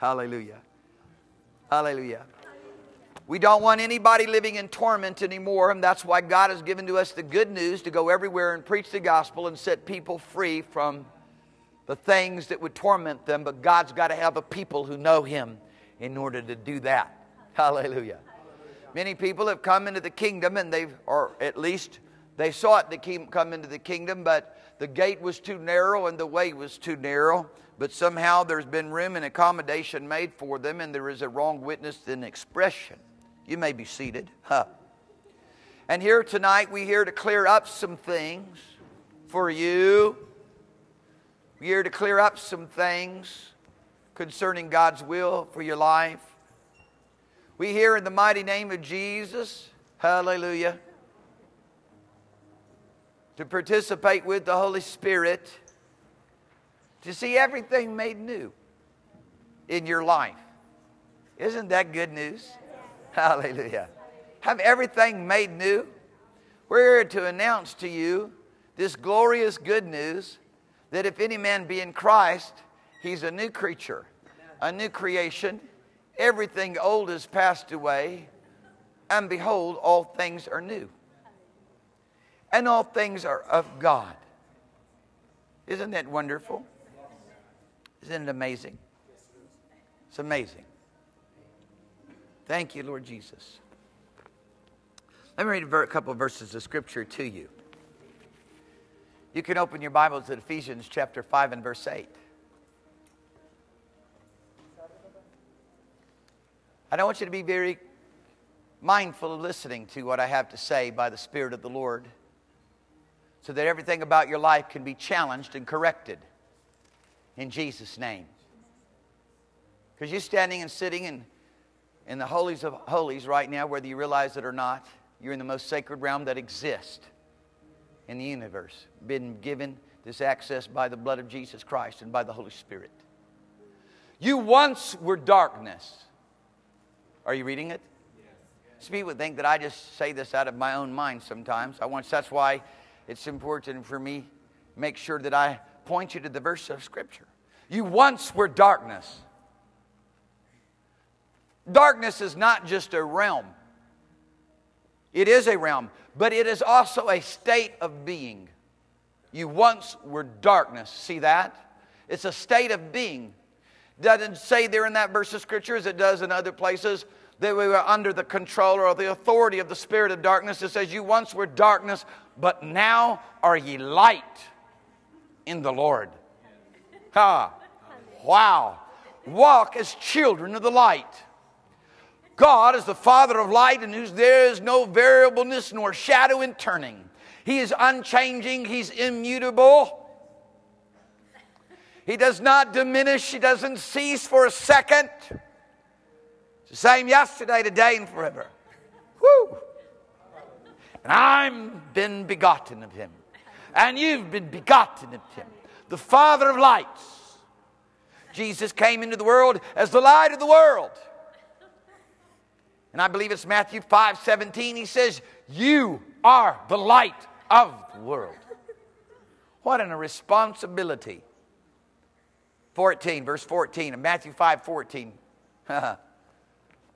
Hallelujah. Hallelujah. We don't want anybody living in torment anymore, and that's why God has given to us the good news to go everywhere and preach the gospel and set people free from the things that would torment them. But God's got to have a people who know Him in order to do that. Hallelujah. Many people have come into the kingdom, and they've, or at least they sought to come into the kingdom, but the gate was too narrow and the way was too narrow. But somehow there's been room and accommodation made for them, and there is a wrong witness in expression. You may be seated. Huh. And here tonight, we're here to clear up some things for you. We're here to clear up some things concerning God's will for your life. We here in the mighty name of Jesus, hallelujah, to participate with the Holy Spirit to see everything made new in your life. Isn't that good news? Hallelujah. Have everything made new. We're here to announce to you this glorious good news that if any man be in Christ, he's a new creature, a new creation. Everything old has passed away, and behold, all things are new. And all things are of God. Isn't that wonderful? Isn't it amazing? It's amazing. Thank you, Lord Jesus. Let me read a couple of verses of scripture to you. You can open your Bibles at Ephesians chapter 5 and verse 8. I don't want you to be very mindful of listening to what I have to say by the Spirit of the Lord so that everything about your life can be challenged and corrected in Jesus' name. Because you're standing and sitting and in the holies of holies right now, whether you realize it or not. You're in the most sacred realm that exists in the universe, been given this access by the blood of Jesus Christ and by the Holy Spirit. You once were darkness. Are you reading it? Some people think that I just say this out of my own mind sometimes. I want, that's why it's important for me make sure that I point you to the verse of Scripture. You once were darkness. Darkness is not just a realm, it is a realm, but it is also a state of being. You once were darkness. See that? It's a state of being. Doesn't say there in that verse of scripture as it does in other places that we were under the control or the authority of the spirit of darkness. It says, You once were darkness, but now are ye light in the Lord. Ha! Wow. Walk as children of the light. God is the Father of light in whose there is no variableness nor shadow in turning. He is unchanging, He's immutable. He does not diminish, He doesn't cease for a second. It's the same yesterday, today, and forever. Woo! And I've been begotten of Him, and you've been begotten of Him, the Father of lights. Jesus came into the world as the light of the world. And I believe it's Matthew 5 17. He says, You are the light of the world. What an responsibility. 14, verse 14 of Matthew 5 14.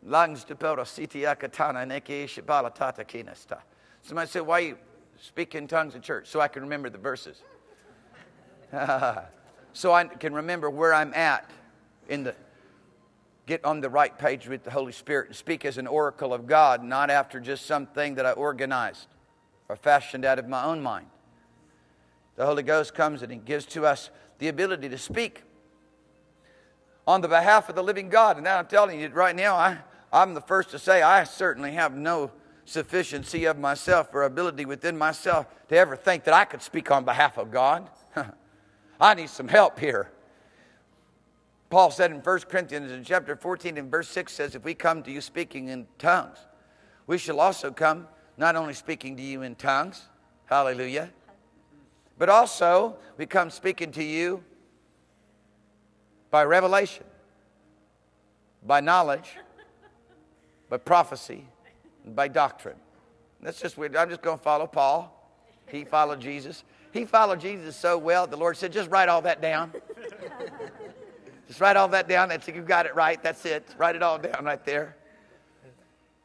Lungs de katana neke shibalatata kinesta. Somebody said, Why you speak in tongues in church? So I can remember the verses. so I can remember where I'm at in the get on the right page with the Holy Spirit and speak as an oracle of God, not after just something that I organized or fashioned out of my own mind. The Holy Ghost comes and He gives to us the ability to speak on the behalf of the living God. And now I'm telling you right now, I, I'm the first to say I certainly have no sufficiency of myself or ability within myself to ever think that I could speak on behalf of God. I need some help here. Paul said in 1 Corinthians in chapter 14 and verse 6 says, If we come to you speaking in tongues, we shall also come not only speaking to you in tongues, hallelujah, but also we come speaking to you by revelation, by knowledge, by prophecy, and by doctrine. That's just weird. I'm just going to follow Paul. He followed Jesus. He followed Jesus so well, the Lord said, just write all that down. Just write all that down. That's you got it right. That's it. Write it all down right there.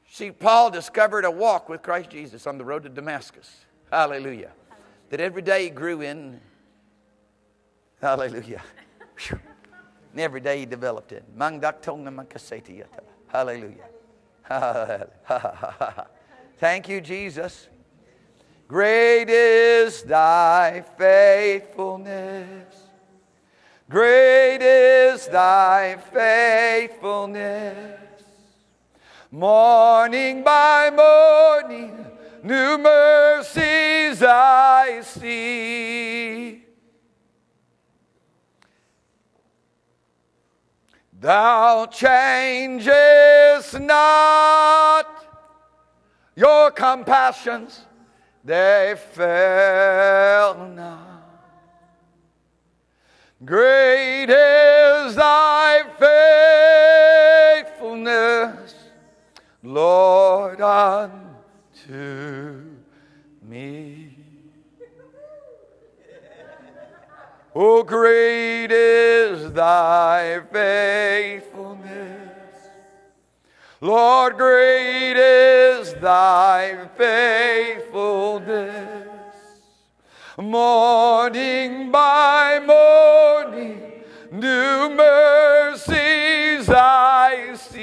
See, Paul discovered a walk with Christ Jesus on the road to Damascus. Hallelujah. That every day he grew in. Hallelujah. And every day he developed it. Hallelujah. Thank you, Jesus. Great is thy faithfulness. Great is thy faithfulness. Morning by morning, new mercies I see. Thou changest not your compassions, they fail not. Great is thy faithfulness, Lord, unto me. Oh, great is thy faithfulness. Lord, great is thy faithfulness. Morning by morning, new mercies I see.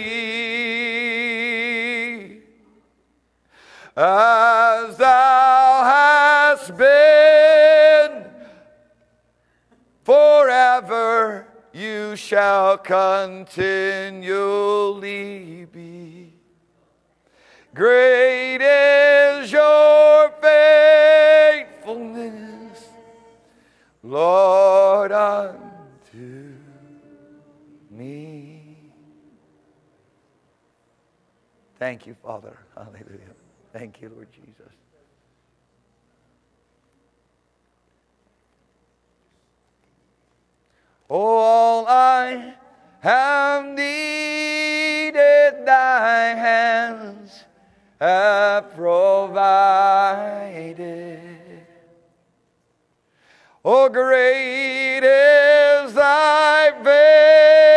As thou hast been, forever you shall continually be. Great is your faithfulness. Lord, unto me. Thank you, Father. Hallelujah. Thank you, Lord Jesus. Oh, all I have needed, thy hands have provided. Oh, great is thy faithfulness.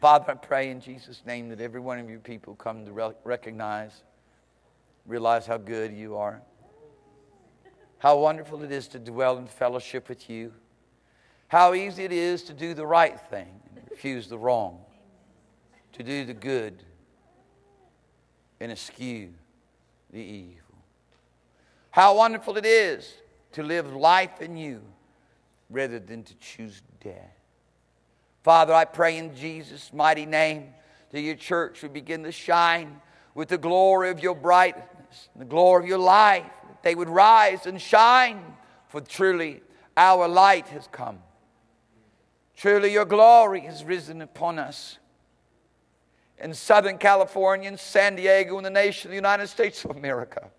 Father, I pray in Jesus' name that every one of your people come to recognize, realize how good you are, how wonderful it is to dwell in fellowship with you, how easy it is to do the right thing and refuse the wrong, to do the good and eschew the evil. How wonderful it is to live life in you rather than to choose death. Father, I pray in Jesus' mighty name that your church would begin to shine with the glory of your brightness, the glory of your light. That they would rise and shine, for truly our light has come. Truly your glory has risen upon us. In Southern California, in San Diego, in the nation of the United States of America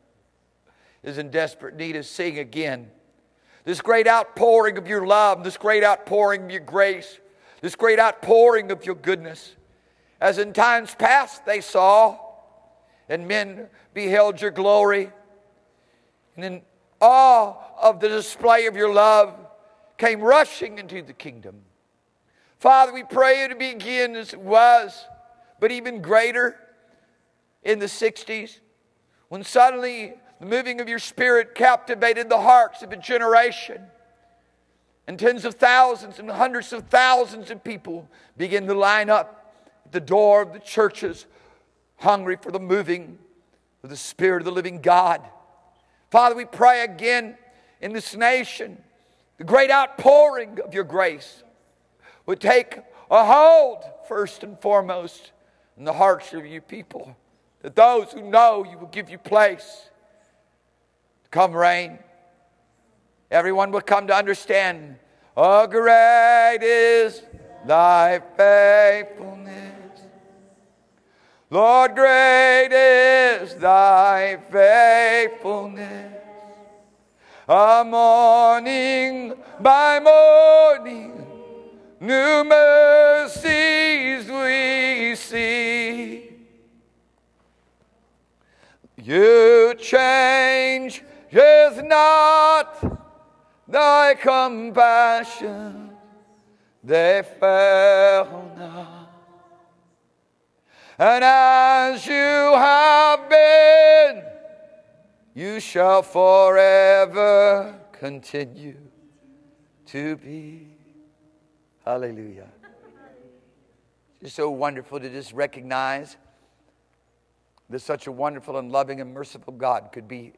is in desperate need of seeing again this great outpouring of your love, this great outpouring of your grace this great outpouring of your goodness. As in times past they saw, and men beheld your glory, and in awe of the display of your love, came rushing into the kingdom. Father, we pray to begin as it was, but even greater in the 60s, when suddenly the moving of your spirit captivated the hearts of a generation and tens of thousands and hundreds of thousands of people begin to line up at the door of the churches, hungry for the moving of the Spirit of the living God. Father, we pray again in this nation, the great outpouring of your grace would take a hold first and foremost in the hearts of your people. That those who know you will give you place. To come rain. Everyone will come to understand, oh, great is thy faithfulness. Lord, great is thy faithfulness. A morning by morning, new mercies we see. You change is not thy compassion, they fail not. And as you have been, you shall forever continue to be. Hallelujah. It's so wonderful to just recognize that such a wonderful and loving and merciful God could be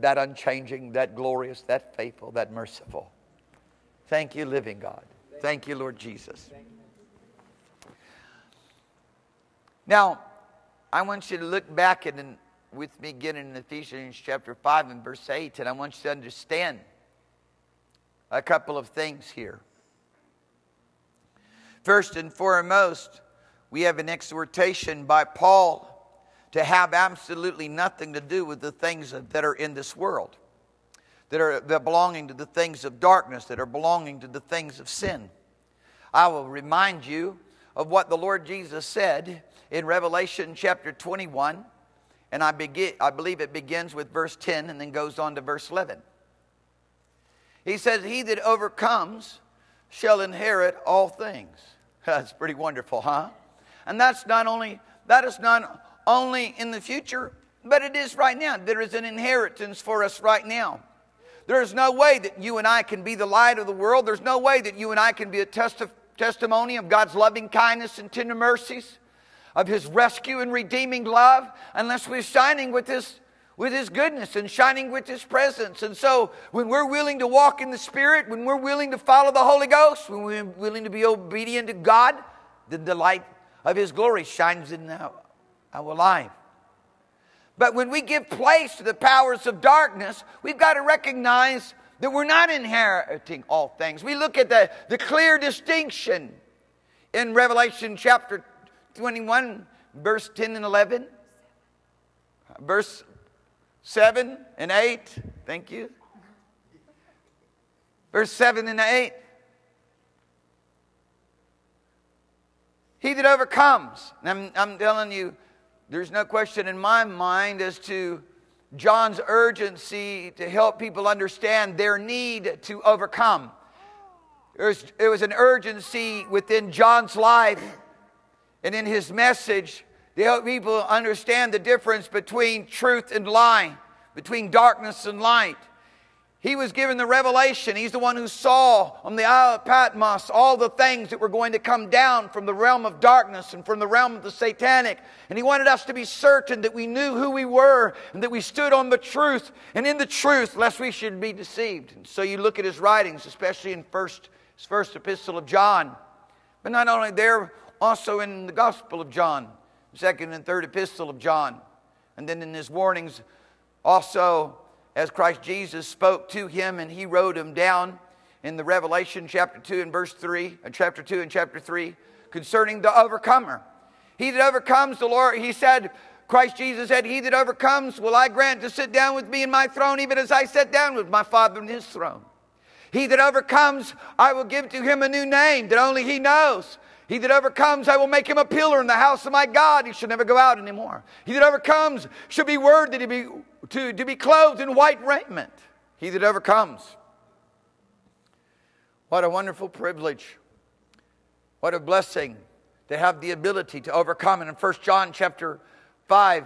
that unchanging, that glorious, that faithful, that merciful. Thank you, living God. Thank you, Lord Jesus. Now, I want you to look back at and with me again in Ephesians chapter 5 and verse 8, and I want you to understand a couple of things here. First and foremost, we have an exhortation by Paul to have absolutely nothing to do with the things that are in this world, that are that belonging to the things of darkness, that are belonging to the things of sin. I will remind you of what the Lord Jesus said in Revelation chapter 21, and I, begin, I believe it begins with verse 10 and then goes on to verse 11. He says, He that overcomes shall inherit all things. That's pretty wonderful, huh? And that's not only that is not only in the future, but it is right now. There is an inheritance for us right now. There is no way that you and I can be the light of the world. There's no way that you and I can be a testi- testimony of God's loving kindness and tender mercies, of His rescue and redeeming love, unless we're shining with His, with His goodness and shining with His presence. And so, when we're willing to walk in the Spirit, when we're willing to follow the Holy Ghost, when we're willing to be obedient to God, then the light of His glory shines in our, our life. But when we give place to the powers of darkness, we've got to recognize that we're not inheriting all things. We look at the, the clear distinction in Revelation chapter 21, verse 10 and 11, verse 7 and 8. Thank you. Verse 7 and 8. He that overcomes, I'm, I'm telling you, there's no question in my mind as to John's urgency to help people understand their need to overcome. There's, it was an urgency within John's life and in his message to help people understand the difference between truth and lie, between darkness and light. He was given the revelation. He's the one who saw on the Isle of Patmos all the things that were going to come down from the realm of darkness and from the realm of the satanic. And he wanted us to be certain that we knew who we were and that we stood on the truth and in the truth, lest we should be deceived. And so you look at his writings, especially in first, his first epistle of John. But not only there, also in the Gospel of John, second and third epistle of John. And then in his warnings, also as Christ Jesus spoke to him and he wrote him down in the Revelation chapter 2 and verse 3, and uh, chapter 2 and chapter 3, concerning the overcomer. He that overcomes the Lord, he said, Christ Jesus said, He that overcomes will I grant to sit down with me in my throne, even as I sat down with my Father in his throne. He that overcomes, I will give to him a new name that only he knows. He that overcomes, I will make him a pillar in the house of my God. He shall never go out anymore. He that overcomes shall be word that he be to, to be clothed in white raiment, he that overcomes. What a wonderful privilege. What a blessing to have the ability to overcome. And in 1 John chapter 5,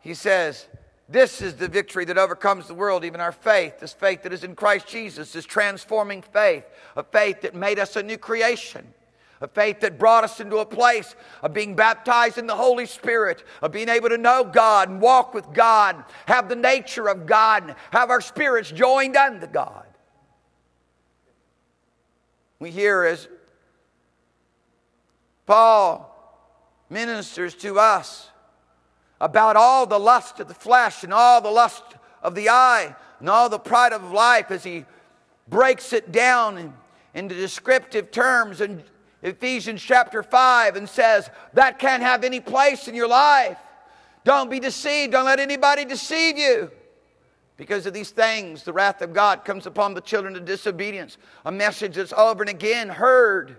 he says, This is the victory that overcomes the world, even our faith, this faith that is in Christ Jesus, this transforming faith, a faith that made us a new creation a faith that brought us into a place of being baptized in the Holy Spirit, of being able to know God and walk with God, have the nature of God, and have our spirits joined unto God. We hear as Paul ministers to us about all the lust of the flesh and all the lust of the eye and all the pride of life as he breaks it down into descriptive terms and Ephesians chapter 5 and says that can't have any place in your life. Don't be deceived. Don't let anybody deceive you. Because of these things, the wrath of God comes upon the children of disobedience. A message that's over and again heard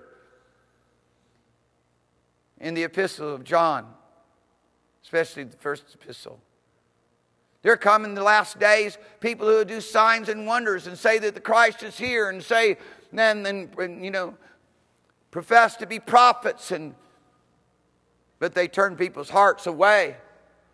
in the epistle of John, especially the first epistle. There come in the last days people who do signs and wonders and say that the Christ is here and say, and then, you know, profess to be prophets, and but they turn people's hearts away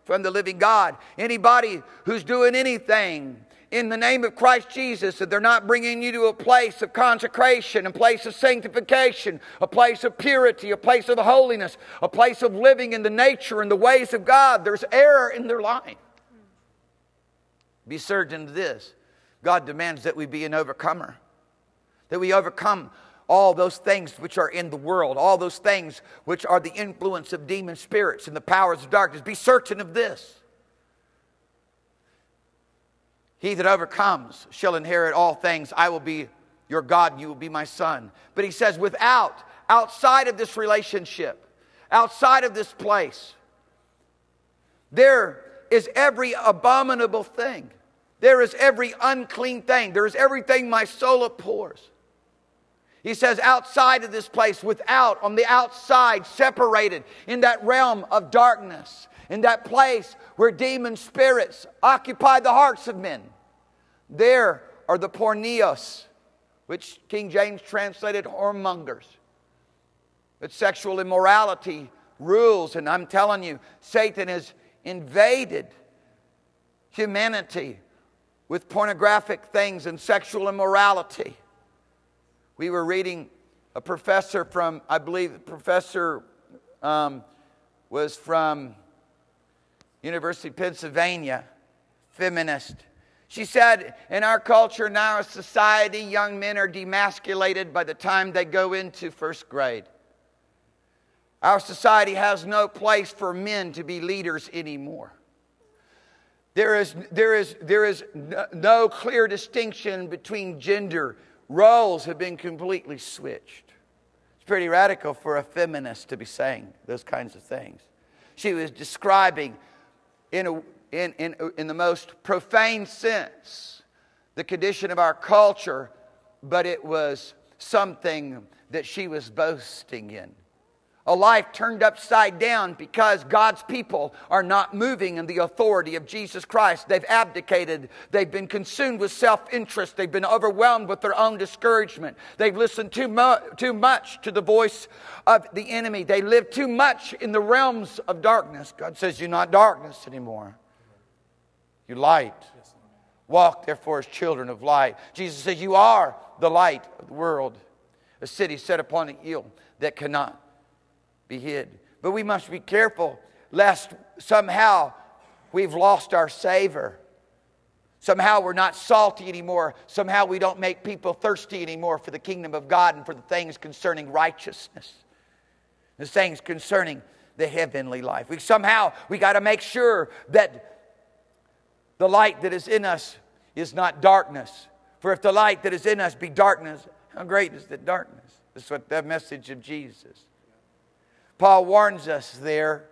from the living God. Anybody who's doing anything in the name of Christ Jesus, that they're not bringing you to a place of consecration, a place of sanctification, a place of purity, a place of holiness, a place of living in the nature and the ways of God, there's error in their life. Be certain of this God demands that we be an overcomer, that we overcome all those things which are in the world, all those things which are the influence of demon spirits and the powers of darkness. Be certain of this. He that overcomes shall inherit all things. I will be your God, and you will be my son. But he says, without, outside of this relationship, outside of this place, there is every abominable thing. There is every unclean thing. There is everything my soul abhors. He says, outside of this place, without, on the outside, separated in that realm of darkness, in that place where demon spirits occupy the hearts of men. There are the porneos, which King James translated whoremongers. But sexual immorality rules, and I'm telling you, Satan has invaded humanity with pornographic things and sexual immorality. We were reading a professor from, I believe the professor um, was from University of Pennsylvania, feminist. She said, in our culture, our society, young men are demasculated by the time they go into first grade. Our society has no place for men to be leaders anymore. There is, there is, there is no clear distinction between gender roles have been completely switched. It's pretty radical for a feminist to be saying those kinds of things. She was describing in, a, in, in, in the most profane sense the condition of our culture, but it was something that she was boasting in a life turned upside down because God's people are not moving in the authority of Jesus Christ. They've abdicated. They've been consumed with self interest. They've been overwhelmed with their own discouragement. They've listened too, mu- too much to the voice of the enemy. They live too much in the realms of darkness. God says, You're not darkness anymore, you're light. Walk, therefore, as children of light. Jesus says, You are the light of the world, a city set upon a hill that cannot be hid. But we must be careful lest somehow we've lost our savor. Somehow we're not salty anymore. Somehow we don't make people thirsty anymore for the kingdom of God and for the things concerning righteousness, the things concerning the heavenly life. We somehow we got to make sure that the light that is in us is not darkness. For if the light that is in us be darkness, how great is the darkness? That's what the message of Jesus. Paul warns us there.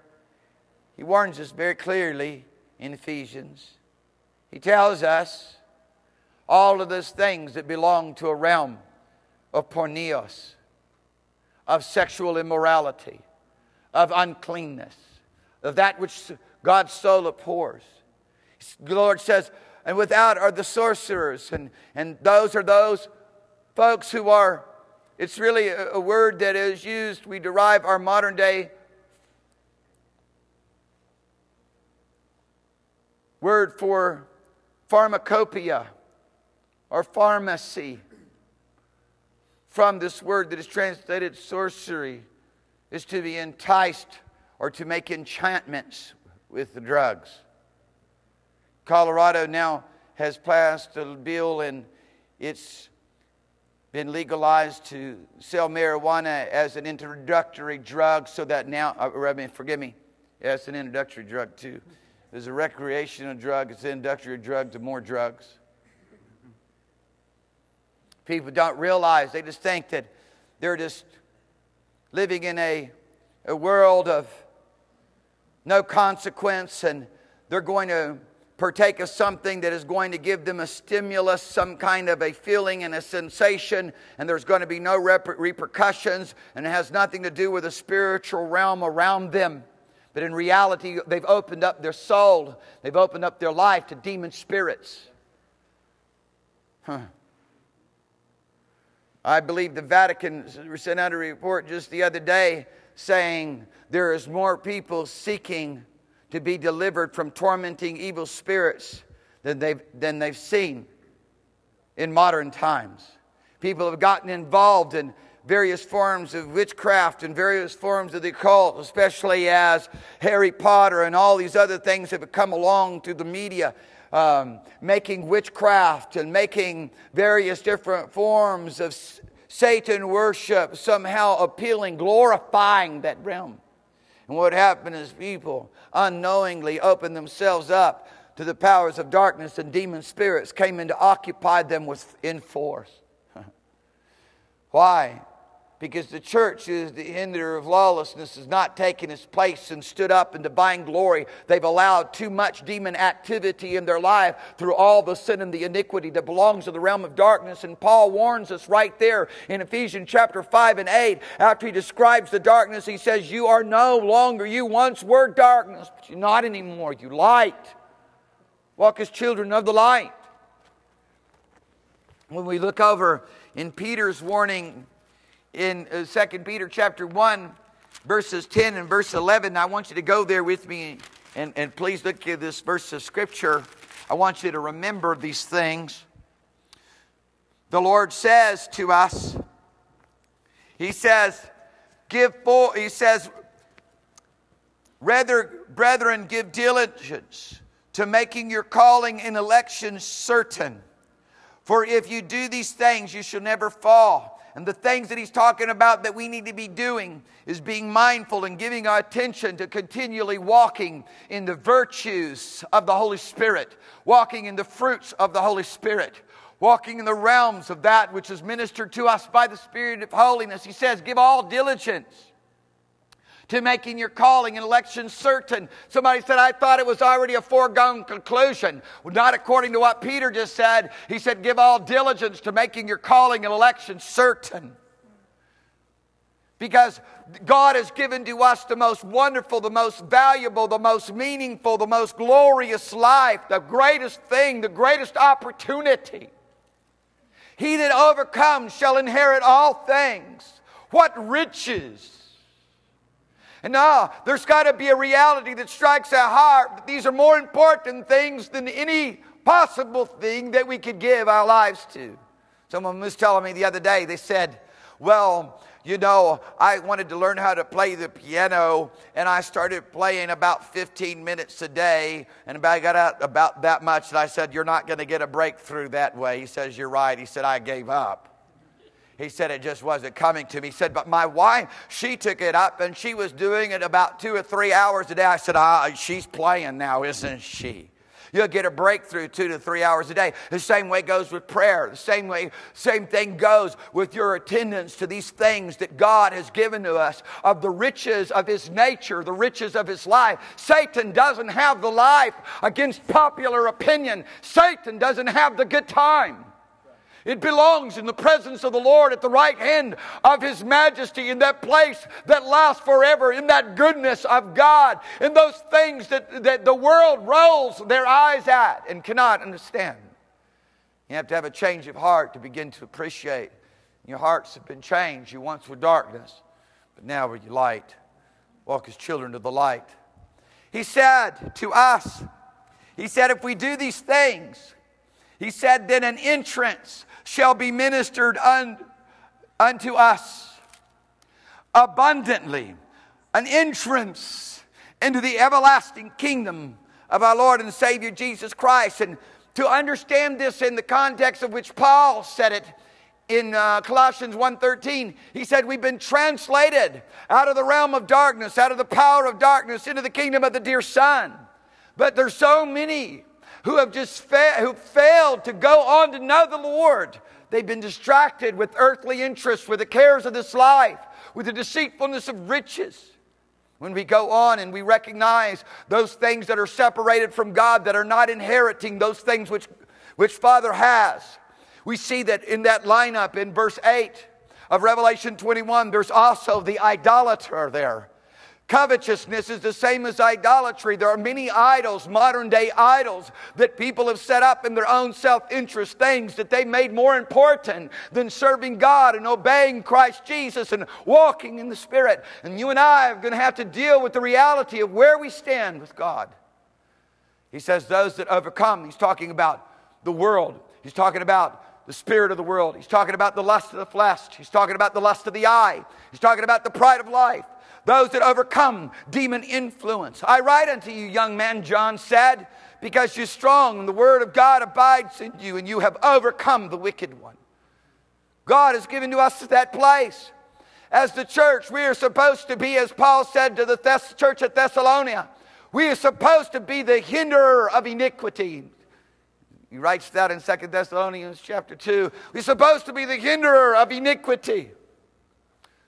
He warns us very clearly in Ephesians. He tells us all of those things that belong to a realm of porneos, of sexual immorality, of uncleanness, of that which God's soul abhors. The Lord says, and without are the sorcerers, and, and those are those folks who are it's really a, word that is used, we derive our modern day word for pharmacopoeia or pharmacy from this word that is translated sorcery is to be enticed or to make enchantments with the drugs. Colorado now has passed a bill and it's been legalized to sell marijuana as an introductory drug so that now, uh, I mean, forgive me, yeah, it's an introductory drug too. It's a recreational drug, it's an introductory drug to more drugs. People don't realize, they just think that they're just living in a, a world of no consequence, and they're going to partake of something that is going to give them a stimulus, some kind of a feeling and a sensation, and there's going to be no repercussions, and it has nothing to do with the spiritual realm around them. But in reality, they've opened up their soul, they've opened up their life to demon spirits. Huh. I believe the Vatican sent out a report just the other day saying there is more people seeking to be delivered from tormenting evil spirits than they've, than they've seen in modern times. People have gotten involved in various forms of witchcraft and various forms of the occult, especially as Harry Potter and all these other things have come along through the media um, making witchcraft and making various different forms of Satan worship, somehow appealing, glorifying that realm. And what happened is people unknowingly opened themselves up to the powers of darkness and demon spirits came in to occupy them with in force. Why? Because the church is the hinder of lawlessness has not taken its place and stood up in divine glory. They've allowed too much demon activity in their life through all the sin and the iniquity that belongs to the realm of darkness. And Paul warns us right there in Ephesians chapter 5 and 8. After he describes the darkness, he says, You are no longer, you once were darkness, but you're not anymore. You light. Walk as children of the light. When we look over in Peter's warning in uh, 2 Peter chapter 1, verses 10 and verse 11. I want you to go there with me and, and please look at this verse of scripture. I want you to remember these things. The Lord says to us, He says, give full, He says, rather, brethren, give diligence to making your calling and election certain. For if you do these things, you shall never fall. And the things that he's talking about that we need to be doing is being mindful and giving our attention to continually walking in the virtues of the Holy Spirit, walking in the fruits of the Holy Spirit, walking in the realms of that which is ministered to us by the Spirit of holiness. He says, Give all diligence to making your calling and election certain. Somebody said, I thought it was already a foregone conclusion. Well, not according to what Peter just said. He said, Give all diligence to making your calling and election certain. Because God has given to us the most wonderful, the most valuable, the most meaningful, the most glorious life, the greatest thing, the greatest opportunity. He that overcomes shall inherit all things. What riches! And now there's got to be a reality that strikes our heart that these are more important things than any possible thing that we could give our lives to. Someone was telling me the other day, they said, Well, you know, I wanted to learn how to play the piano, and I started playing about 15 minutes a day, and I got out about that much, and I said, You're not going to get a breakthrough that way. He says, You're right. He said, I gave up. He said it just wasn't coming to me. He said, but my wife, she took it up and she was doing it about two or three hours a day. I said, ah, she's playing now, isn't she? You'll get a breakthrough two to three hours a day. The same way goes with prayer. The same way, same thing goes with your attendance to these things that God has given to us of the riches of His nature, the riches of His life. Satan doesn't have the life against popular opinion. Satan doesn't have the good time. It belongs in the presence of the Lord at the right hand of His majesty, in that place that lasts forever, in that goodness of God, in those things that, that the world rolls their eyes at and cannot understand. You have to have a change of heart to begin to appreciate. Your hearts have been changed. You once were darkness, but now are you light. Walk as children of the light. He said to us, He said, if we do these things, He said, then an entrance shall be ministered un, unto us abundantly, an entrance into the everlasting kingdom of our Lord and Savior Jesus Christ. And to understand this in the context of which Paul said it in uh, Colossians 1:13, he said we've been translated out of the realm of darkness, out of the power of darkness into the kingdom of the dear son. But there's so many who have just fa- who failed to go on to know the Lord. They've been distracted with earthly interests, with the cares of this life, with the deceitfulness of riches. When we go on and we recognize those things that are separated from God, that are not inheriting those things which, which Father has, we see that in that lineup in verse 8 of Revelation 21, there's also the idolater there. Covetousness is the same as idolatry. There are many idols, modern day idols, that people have set up in their own self interest, things that they made more important than serving God and obeying Christ Jesus and walking in the Spirit. And you and I are going to have to deal with the reality of where we stand with God. He says, Those that overcome, he's talking about the world, he's talking about the spirit of the world. He's talking about the lust of the flesh. He's talking about the lust of the eye. He's talking about the pride of life those that overcome demon influence. I write unto you, young man, John said, because you're strong and the word of God abides in you and you have overcome the wicked one. God has given to us that place. As the church, we are supposed to be, as Paul said to the Thess- church at Thessalonica, we are supposed to be the hinderer of iniquity. He writes that in Second Thessalonians chapter 2. We're supposed to be the hinderer of iniquity.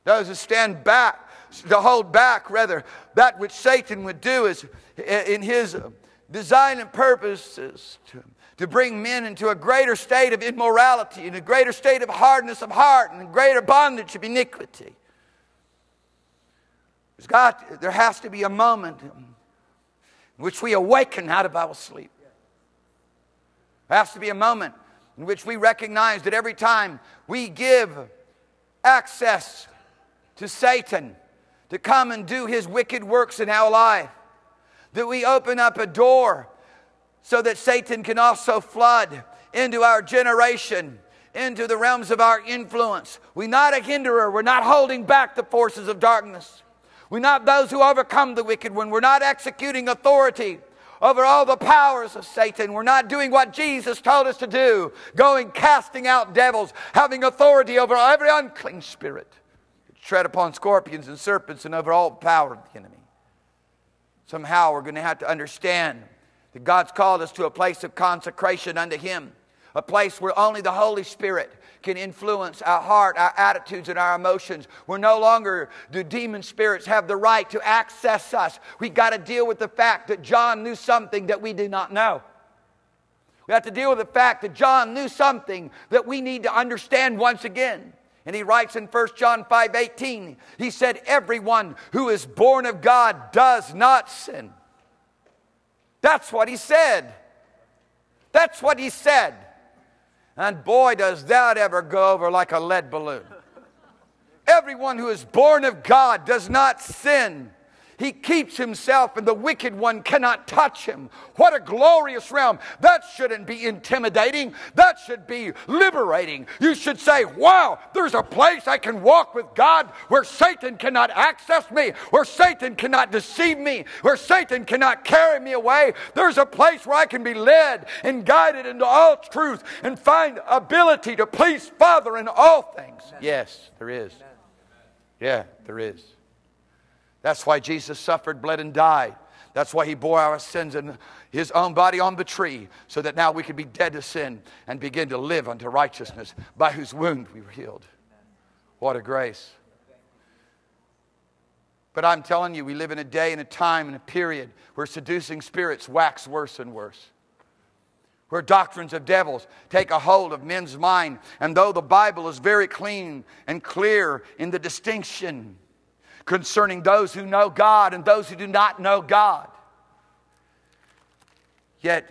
Those who stand back to hold back, rather, that which Satan would do is in his design and purposes to, to bring men into a greater state of immorality and a greater state of hardness of heart and a greater bondage of iniquity. There's got, there has to be a moment in which we awaken out of our sleep. There has to be a moment in which we recognize that every time we give access to Satan, to come and do his wicked works in our life. That we open up a door so that Satan can also flood into our generation, into the realms of our influence. We're not a hinderer, we're not holding back the forces of darkness. We're not those who overcome the wicked one. We're not executing authority over all the powers of Satan. We're not doing what Jesus told us to do going casting out devils, having authority over every unclean spirit tread upon scorpions and serpents and over all power of the enemy. Somehow we're going to have to understand that God's called us to a place of consecration unto Him, a place where only the Holy Spirit can influence our heart, our attitudes, and our emotions. We're no longer do demon spirits have the right to access us. We got to deal with the fact that John knew something that we do not know. We have to deal with the fact that John knew something that we need to understand once again. And he writes in 1 John 5 18, he said, Everyone who is born of God does not sin. That's what he said. That's what he said. And boy, does that ever go over like a lead balloon. Everyone who is born of God does not sin. He keeps himself, and the wicked one cannot touch him. What a glorious realm. That shouldn't be intimidating. That should be liberating. You should say, Wow, there's a place I can walk with God where Satan cannot access me, where Satan cannot deceive me, where Satan cannot carry me away. There's a place where I can be led and guided into all truth and find ability to please Father in all things. Yes, there is. Yeah, there is. That's why Jesus suffered, bled, and died. That's why he bore our sins in his own body on the tree, so that now we could be dead to sin and begin to live unto righteousness, by whose wound we were healed. What a grace. But I'm telling you, we live in a day and a time and a period where seducing spirits wax worse and worse. Where doctrines of devils take a hold of men's mind. And though the Bible is very clean and clear in the distinction concerning those who know God and those who do not know God. Yet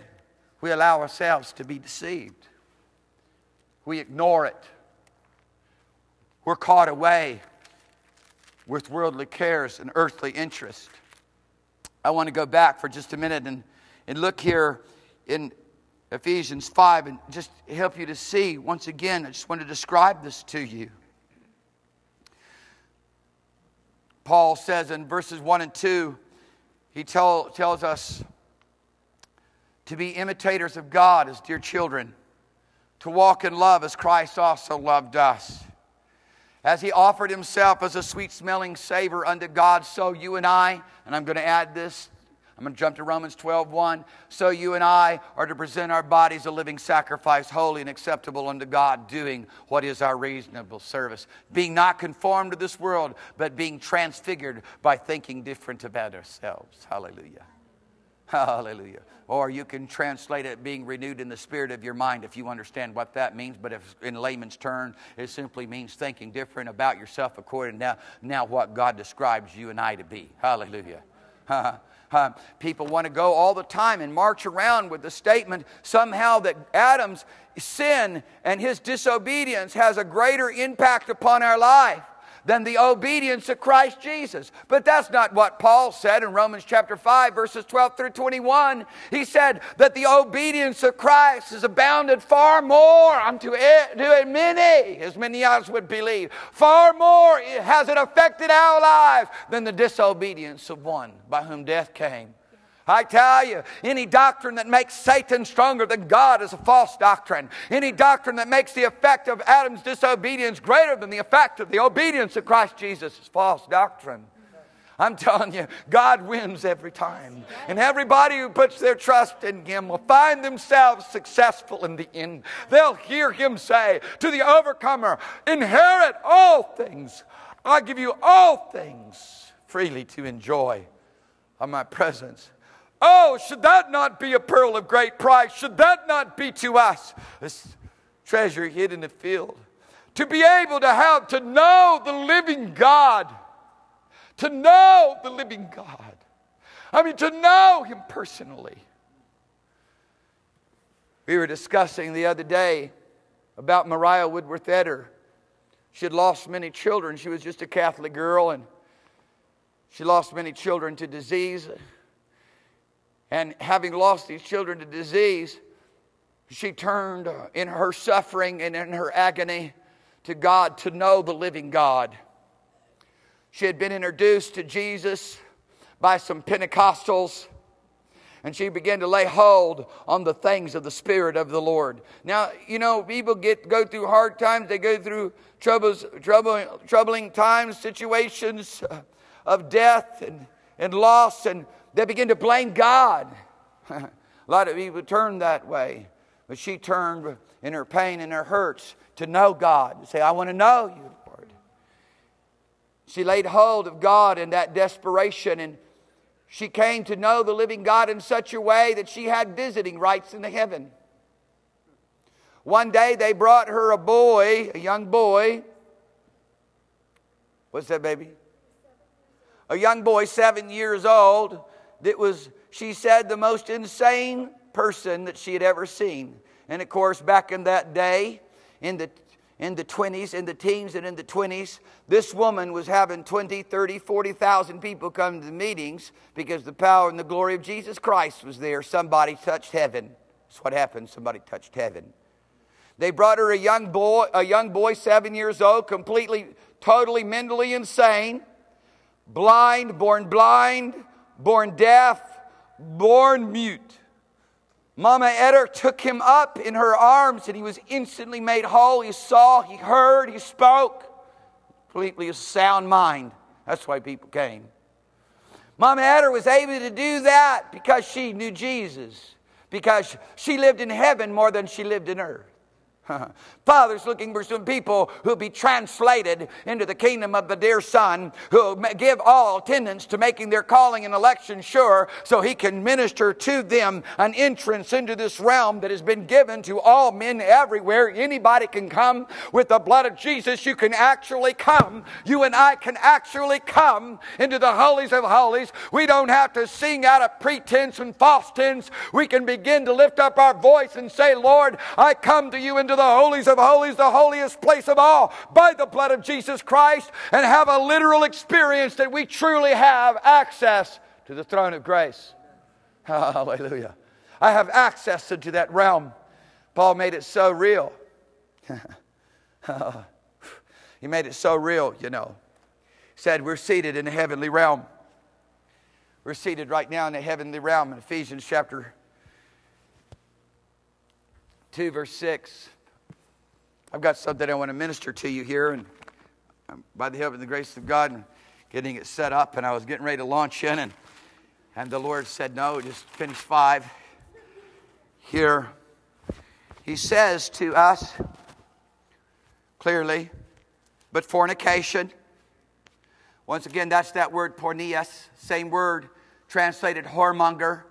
we allow ourselves to be deceived. We ignore it. We're caught away with worldly cares and earthly interest. I want to go back for just a minute and, and look here in Ephesians 5 and just help you to see once again. I just want to describe this to you. Paul says in verses 1 and 2, he tell, tells us to be imitators of God as dear children, to walk in love as Christ also loved us. As he offered himself as a sweet smelling savor unto God, so you and I, and I'm going to add this, I'm going to jump to Romans 12, 1. So you and I are to present our bodies a living sacrifice, holy and acceptable unto God, doing what is our reasonable service. Being not conformed to this world, but being transfigured by thinking different about ourselves. Hallelujah. Hallelujah. Or you can translate it being renewed in the spirit of your mind if you understand what that means. But if in layman's term, it simply means thinking different about yourself according to now, now what God describes you and I to be. Hallelujah. Uh, people want to go all the time and march around with the statement somehow that Adam's sin and his disobedience has a greater impact upon our life than the obedience of Christ Jesus. But that's not what Paul said in Romans chapter 5, verses 12 through 21. He said that the obedience of Christ has abounded far more unto it, to many, as many as would believe. Far more has it affected our lives than the disobedience of one by whom death came. I tell you, any doctrine that makes Satan stronger than God is a false doctrine. Any doctrine that makes the effect of Adam's disobedience greater than the effect of the obedience of Christ Jesus is false doctrine. I'm telling you, God wins every time. And everybody who puts their trust in Him will find themselves successful in the end. They'll hear Him say to the overcomer, Inherit all things. I give you all things freely to enjoy of my presence Oh, should that not be a pearl of great price? Should that not be to us this treasure hid in the field? To be able to have, to know the living God, to know the living God. I mean, to know Him personally. We were discussing the other day about Maria Woodworth Etter. She had lost many children. She was just a Catholic girl, and she lost many children to disease. And having lost these children to disease, she turned uh, in her suffering and in her agony to God to know the living God. She had been introduced to Jesus by some Pentecostals, and she began to lay hold on the things of the Spirit of the Lord. Now, you know, people get go through hard times, they go through troubles, troubling, troubling times, situations of death and, and loss, and they begin to blame God. a lot of people turn that way. But she turned in her pain and her hurts to know God, say, I want to know you, Lord. She laid hold of God in that desperation and she came to know the living God in such a way that she had visiting rights in the heaven. One day they brought her a boy, a young boy. What's that, baby? A young boy, seven years old, that was, she said, the most insane person that she had ever seen. And of course, back in that day, in the in the 20s, in the teens and in the 20s, this woman was having 20, 30, 40,000 people come to the meetings because the power and the glory of Jesus Christ was there. Somebody touched heaven. That's what happened. Somebody touched heaven. They brought her a young boy, a young boy, seven years old, completely, totally mentally insane, blind, born blind, born deaf, born mute. Mama Etter took him up in her arms and he was instantly made whole. He saw, he heard, he spoke. Completely a sound mind. That's why people came. Mama Etter was able to do that because she knew Jesus, because she lived in heaven more than she lived in earth. Father's looking for some people who'll be translated into the kingdom of the dear Son, who'll give all attendance to making their calling and election sure, so He can minister to them an entrance into this realm that has been given to all men everywhere. Anybody can come with the blood of Jesus. You can actually come. You and I can actually come into the holies of holies. We don't have to sing out of pretense and false tense. We can begin to lift up our voice and say, Lord, I come to you into the holies of holies, the holiest place of all, by the blood of Jesus Christ, and have a literal experience that we truly have access to the throne of grace. Hallelujah. I have access into that realm. Paul made it so real. he made it so real, you know. He said, We're seated in the heavenly realm. We're seated right now in the heavenly realm in Ephesians chapter 2, verse 6. I've got something I want to minister to you here, and I'm, by the help and the grace of God, and getting it set up, and I was getting ready to launch in, and And the Lord said, No, just finish five. Here, He says to us clearly, but fornication. Once again, that's that word porneus, same word translated whoremonger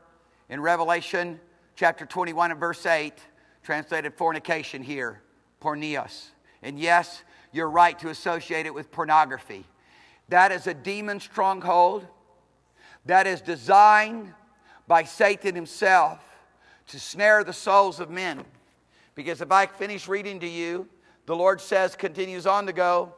in Revelation chapter 21 and verse 8, translated fornication here, porneus. And yes, you're right to associate it with pornography. That is a demon stronghold that is designed by Satan himself to snare the souls of men. Because if I finish reading to you, the Lord says, continues on to go,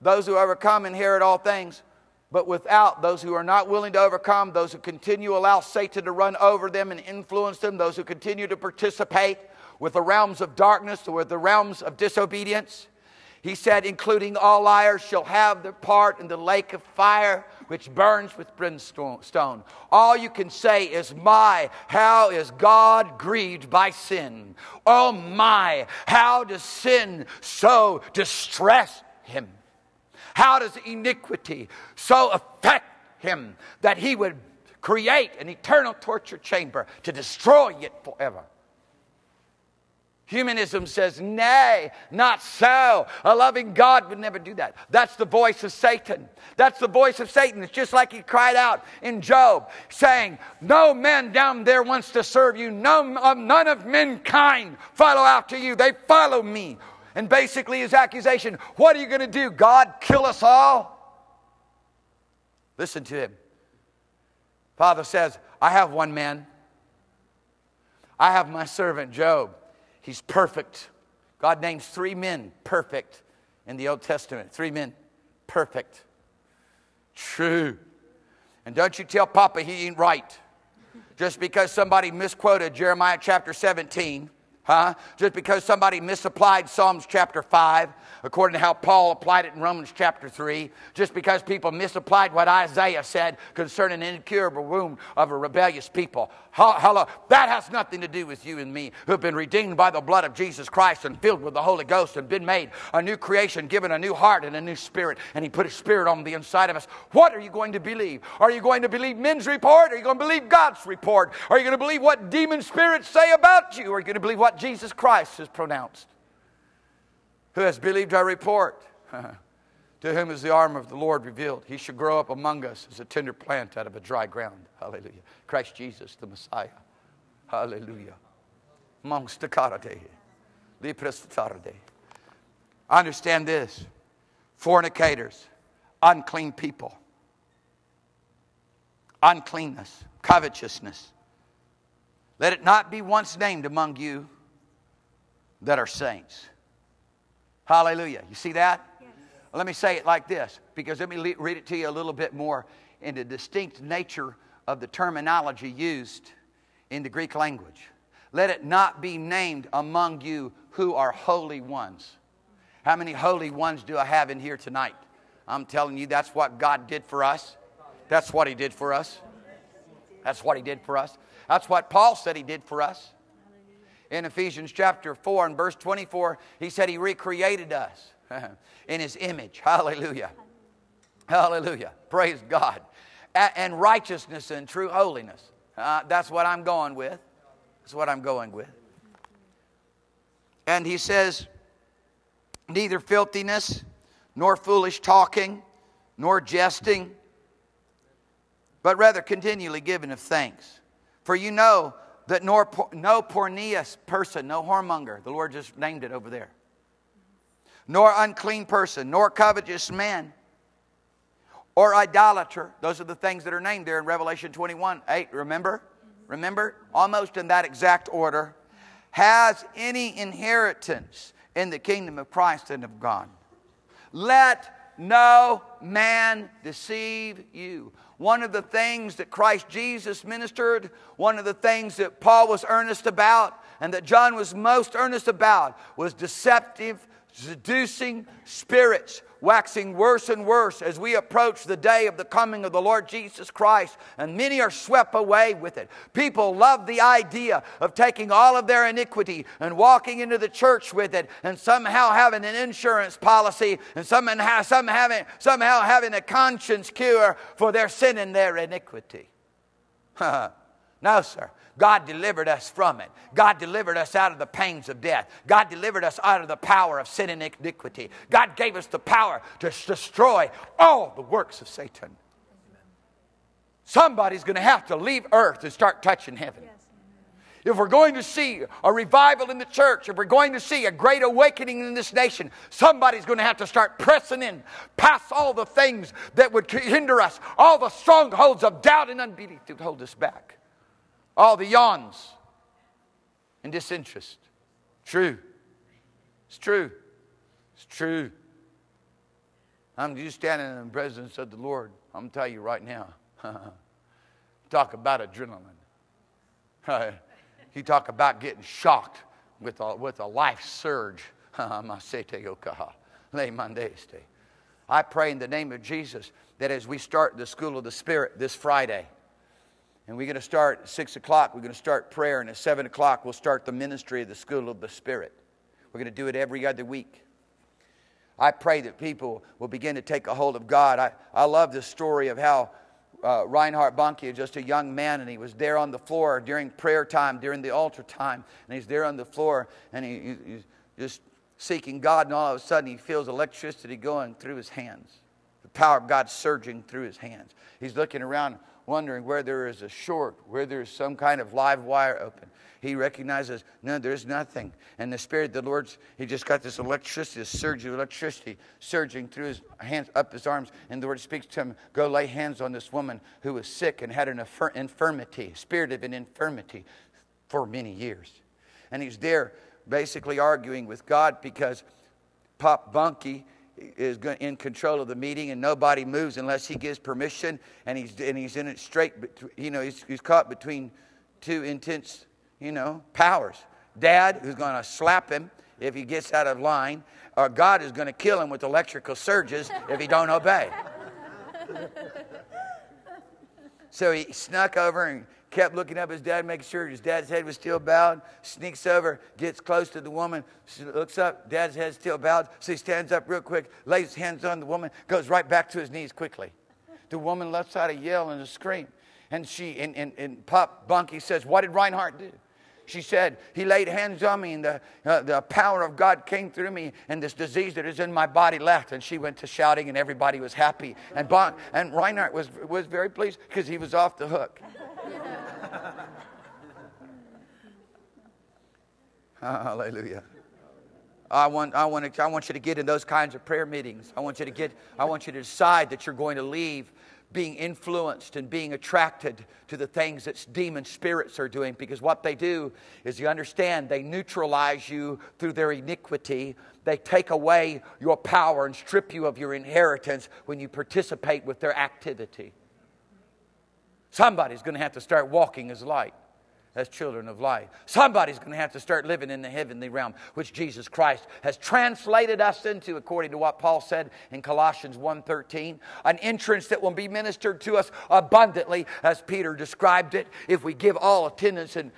those who overcome inherit all things. But without those who are not willing to overcome, those who continue to allow Satan to run over them and influence them, those who continue to participate with the realms of darkness or with the realms of disobedience, he said, including all liars, shall have their part in the lake of fire which burns with brimstone. All you can say is, My, how is God grieved by sin? Oh, my, how does sin so distress him? How does iniquity so affect him that he would create an eternal torture chamber to destroy it forever? Humanism says, nay, not so. A loving God would never do that. That's the voice of Satan. That's the voice of Satan. It's just like he cried out in Job, saying, No man down there wants to serve you. No, um, none of mankind follow after you. They follow me. And basically, his accusation, What are you going to do? God kill us all? Listen to him. Father says, I have one man. I have my servant Job. He's perfect. God names three men perfect in the Old Testament. Three men perfect. True. And don't you tell Papa he ain't right. Just because somebody misquoted Jeremiah chapter 17, huh? Just because somebody misapplied Psalms chapter 5 according to how Paul applied it in Romans chapter 3, just because people misapplied what Isaiah said concerning an incurable wound of a rebellious people. Hello, that has nothing to do with you and me who have been redeemed by the blood of Jesus Christ and filled with the Holy Ghost and been made a new creation, given a new heart and a new spirit, and He put His Spirit on the inside of us. What are you going to believe? Are you going to believe men's report? Are you going to believe God's report? Are you going to believe what demon spirits say about you? Are you going to believe what Jesus Christ has pronounced? Who has believed our report? to whom is the arm of the Lord revealed? He shall grow up among us as a tender plant out of a dry ground. Hallelujah. Christ Jesus, the Messiah. Hallelujah. Understand this fornicators, unclean people, uncleanness, covetousness. Let it not be once named among you that are saints. Hallelujah. You see that? Yes. Let me say it like this, because let me read it to you a little bit more in the distinct nature of the terminology used in the Greek language. Let it not be named among you who are holy ones. How many holy ones do I have in here tonight? I'm telling you, that's what God did for us. That's what He did for us. That's what He did for us. That's what Paul said He did for us in Ephesians chapter 4 and verse 24, he said he recreated us in his image. Hallelujah. Hallelujah. Praise God. And righteousness and true holiness. Uh, that's what I'm going with. That's what I'm going with. And he says, neither filthiness, nor foolish talking, nor jesting, but rather continually giving of thanks. For you know that nor, no porneous person, no whoremonger, the Lord just named it over there, nor unclean person, nor covetous man, or idolater. Those are the things that are named there in Revelation 21 8. Remember? Remember? Almost in that exact order. Has any inheritance in the kingdom of Christ and of God. Let no man deceive you. One of the things that Christ Jesus ministered, one of the things that Paul was earnest about, and that John was most earnest about, was deceptive, seducing spirits waxing worse and worse as we approach the day of the coming of the Lord Jesus Christ, and many are swept away with it. People love the idea of taking all of their iniquity and walking into the church with it, and somehow having an insurance policy, and somehow, having, somehow having a conscience cure for their sin and their iniquity. no, sir. God delivered us from it. God delivered us out of the pains of death. God delivered us out of the power of sin and iniquity. God gave us the power to destroy all the works of Satan. Somebody's going to have to leave earth and start touching heaven. If we're going to see a revival in the church, if we're going to see a great awakening in this nation, somebody's going to have to start pressing in past all the things that would hinder us, all the strongholds of doubt and unbelief that would hold us back, all the yawns and disinterest. True. It's true. It's true. I'm just standing in the presence of the Lord. I'm going to tell you right now. Talk about adrenaline. You talk about getting shocked with a, with a life surge. I pray in the name of Jesus that as we start the School of the Spirit this Friday, and we're going to start at 6 o'clock, we're going to start prayer, and at 7 o'clock, we'll start the ministry of the School of the Spirit. We're going to do it every other week. I pray that people will begin to take a hold of God. I, I love the story of how uh, Reinhard Bonnke, just a young man, and he was there on the floor during prayer time, during the altar time, and he's there on the floor, and he, he's just seeking God, and all of a sudden he feels electricity going through his hands, the power of God surging through his hands. He's looking around, wondering where there is a short, where there's some kind of live wire open he recognizes, no, there's nothing. And the Spirit of the Lord's, he just got this electricity, this surge of electricity surging through his hands, up his arms. And the Lord speaks to him, go lay hands on this woman who was sick and had an infirmity, spirit of an infirmity for many years. And he's there basically arguing with God because Pop Bonnke is in control of the meeting and nobody moves unless he gives permission and he's, and he's in it straight, you know, he's, he's caught between two intense you know, powers. Dad, who's going to slap him if he gets out of line, or God is going to kill him with electrical surges if he don't obey. so he snuck over and kept looking up his dad, making sure his dad's head was still bowed. Sneaks over, gets close to the woman, she looks up, dad's head's still bowed. So he stands up real quick, lays hands on the woman, goes right back to his knees quickly. The woman lets out a yell and a scream. And she and, and, and Pop Bonnke says, What did Reinhard do? She said, He laid hands on me, and the, uh, the power of God came through me, and this disease that is in my body left. And she went to shouting, and everybody was happy. And, bon- and Reinhard was, was very pleased because he was off the hook. Hallelujah. I want, I, want to, I want you to get in those kinds of prayer meetings. I want you to get, I want you to decide that you're going to leave being influenced and being attracted to the things that demon spirits are doing because what they do is you understand they neutralize you through their iniquity. They take away your power and strip you of your inheritance when you participate with their activity. Somebody's going to have to start walking as light as children of light. Somebody's going to have to start living in the heavenly realm, which Jesus Christ has translated us into, according to what Paul said in Colossians 1.13. An entrance that will be ministered to us abundantly, as Peter described it, if we give all attendance and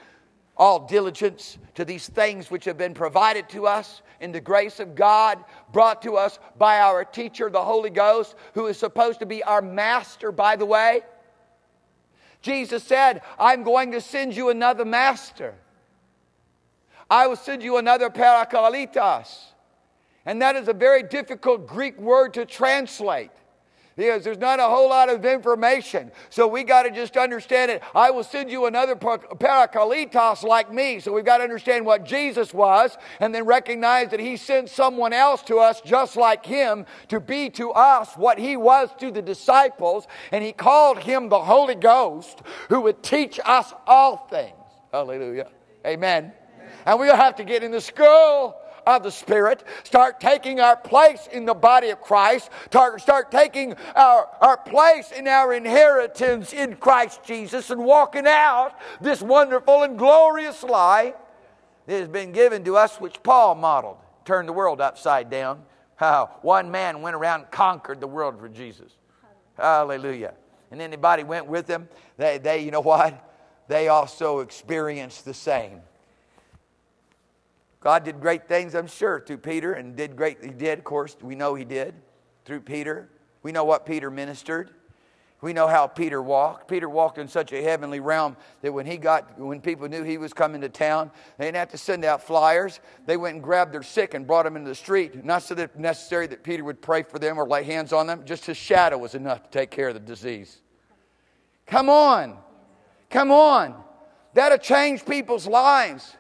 all diligence to these things which have been provided to us in the grace of God, brought to us by our teacher, the Holy Ghost, who is supposed to be our master, by the way. Jesus said, I'm going to send you another master. I will send you another parakletos. And that is a very difficult Greek word to translate because there's not a whole lot of information. So we got to just understand it. I will send you another parakletos like me. So we've got to understand what Jesus was and then recognize that he sent someone else to us just like him to be to us what he was to the disciples. And he called him the Holy Ghost who would teach us all things. Hallelujah. Amen. And we'll have to get in the school of the Spirit, start taking our place in the body of Christ, start, start taking our, our place in our inheritance in Christ Jesus, and walking out this wonderful and glorious life that has been given to us, which Paul modeled. Turned the world upside down. How one man went around and conquered the world for Jesus. Hallelujah. And anybody went with him, they, they you know what? They also experienced the same. God did great things, I'm sure, through Peter, and did great. He did, of course. We know He did through Peter. We know what Peter ministered. We know how Peter walked. Peter walked in such a heavenly realm that when he got, when people knew he was coming to town, they didn't have to send out flyers. They went and grabbed their sick and brought them into the street. Not so that necessary that Peter would pray for them or lay hands on them. Just his shadow was enough to take care of the disease. Come on, come on. That'll change people's lives.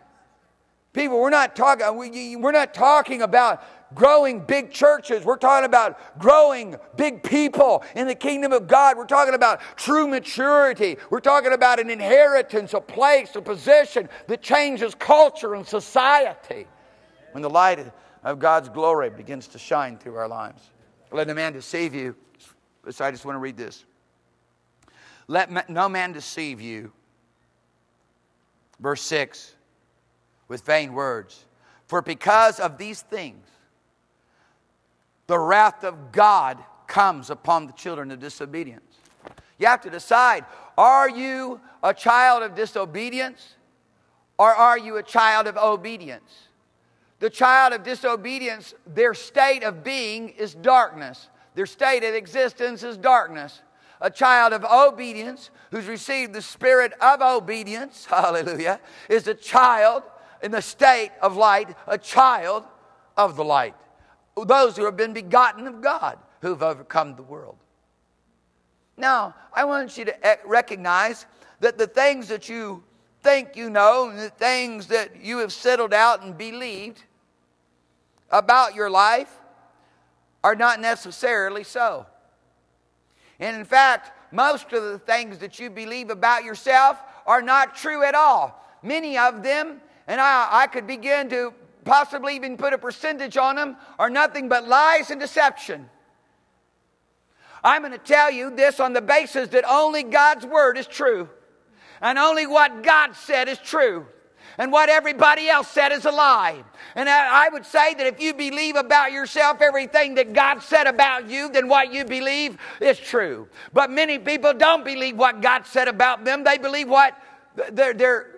People, we're not talking. Uh, we're not talking about growing big churches. We're talking about growing big people in the kingdom of God. We're talking about true maturity. We're talking about an inheritance, a place, a position that changes culture and society. When the light of God's glory begins to shine through our lives. Let no man deceive you. So I just want to read this. Let no man deceive you. Verse 6 with vain words. For because of these things, the wrath of God comes upon the children of disobedience. You have to decide are you a child of disobedience or are you a child of obedience? The child of disobedience, their state of being is darkness, their state of existence is darkness. A child of obedience who's received the spirit of obedience, hallelujah, is a child in the state of light, a child of the light those who have been begotten of God, who've overcome the world. Now, I want you to recognize that the things that you think you know and the things that you have settled out and believed about your life are not necessarily so. And in fact, most of the things that you believe about yourself are not true at all. Many of them, and I, I could begin to possibly even put a percentage on them, are nothing but lies and deception. I'm going to tell you this on the basis that only God's word is true, and only what God said is true, and what everybody else said is a lie. And I would say that if you believe about yourself everything that God said about you, then what you believe is true. But many people don't believe what God said about them, they believe what their, their,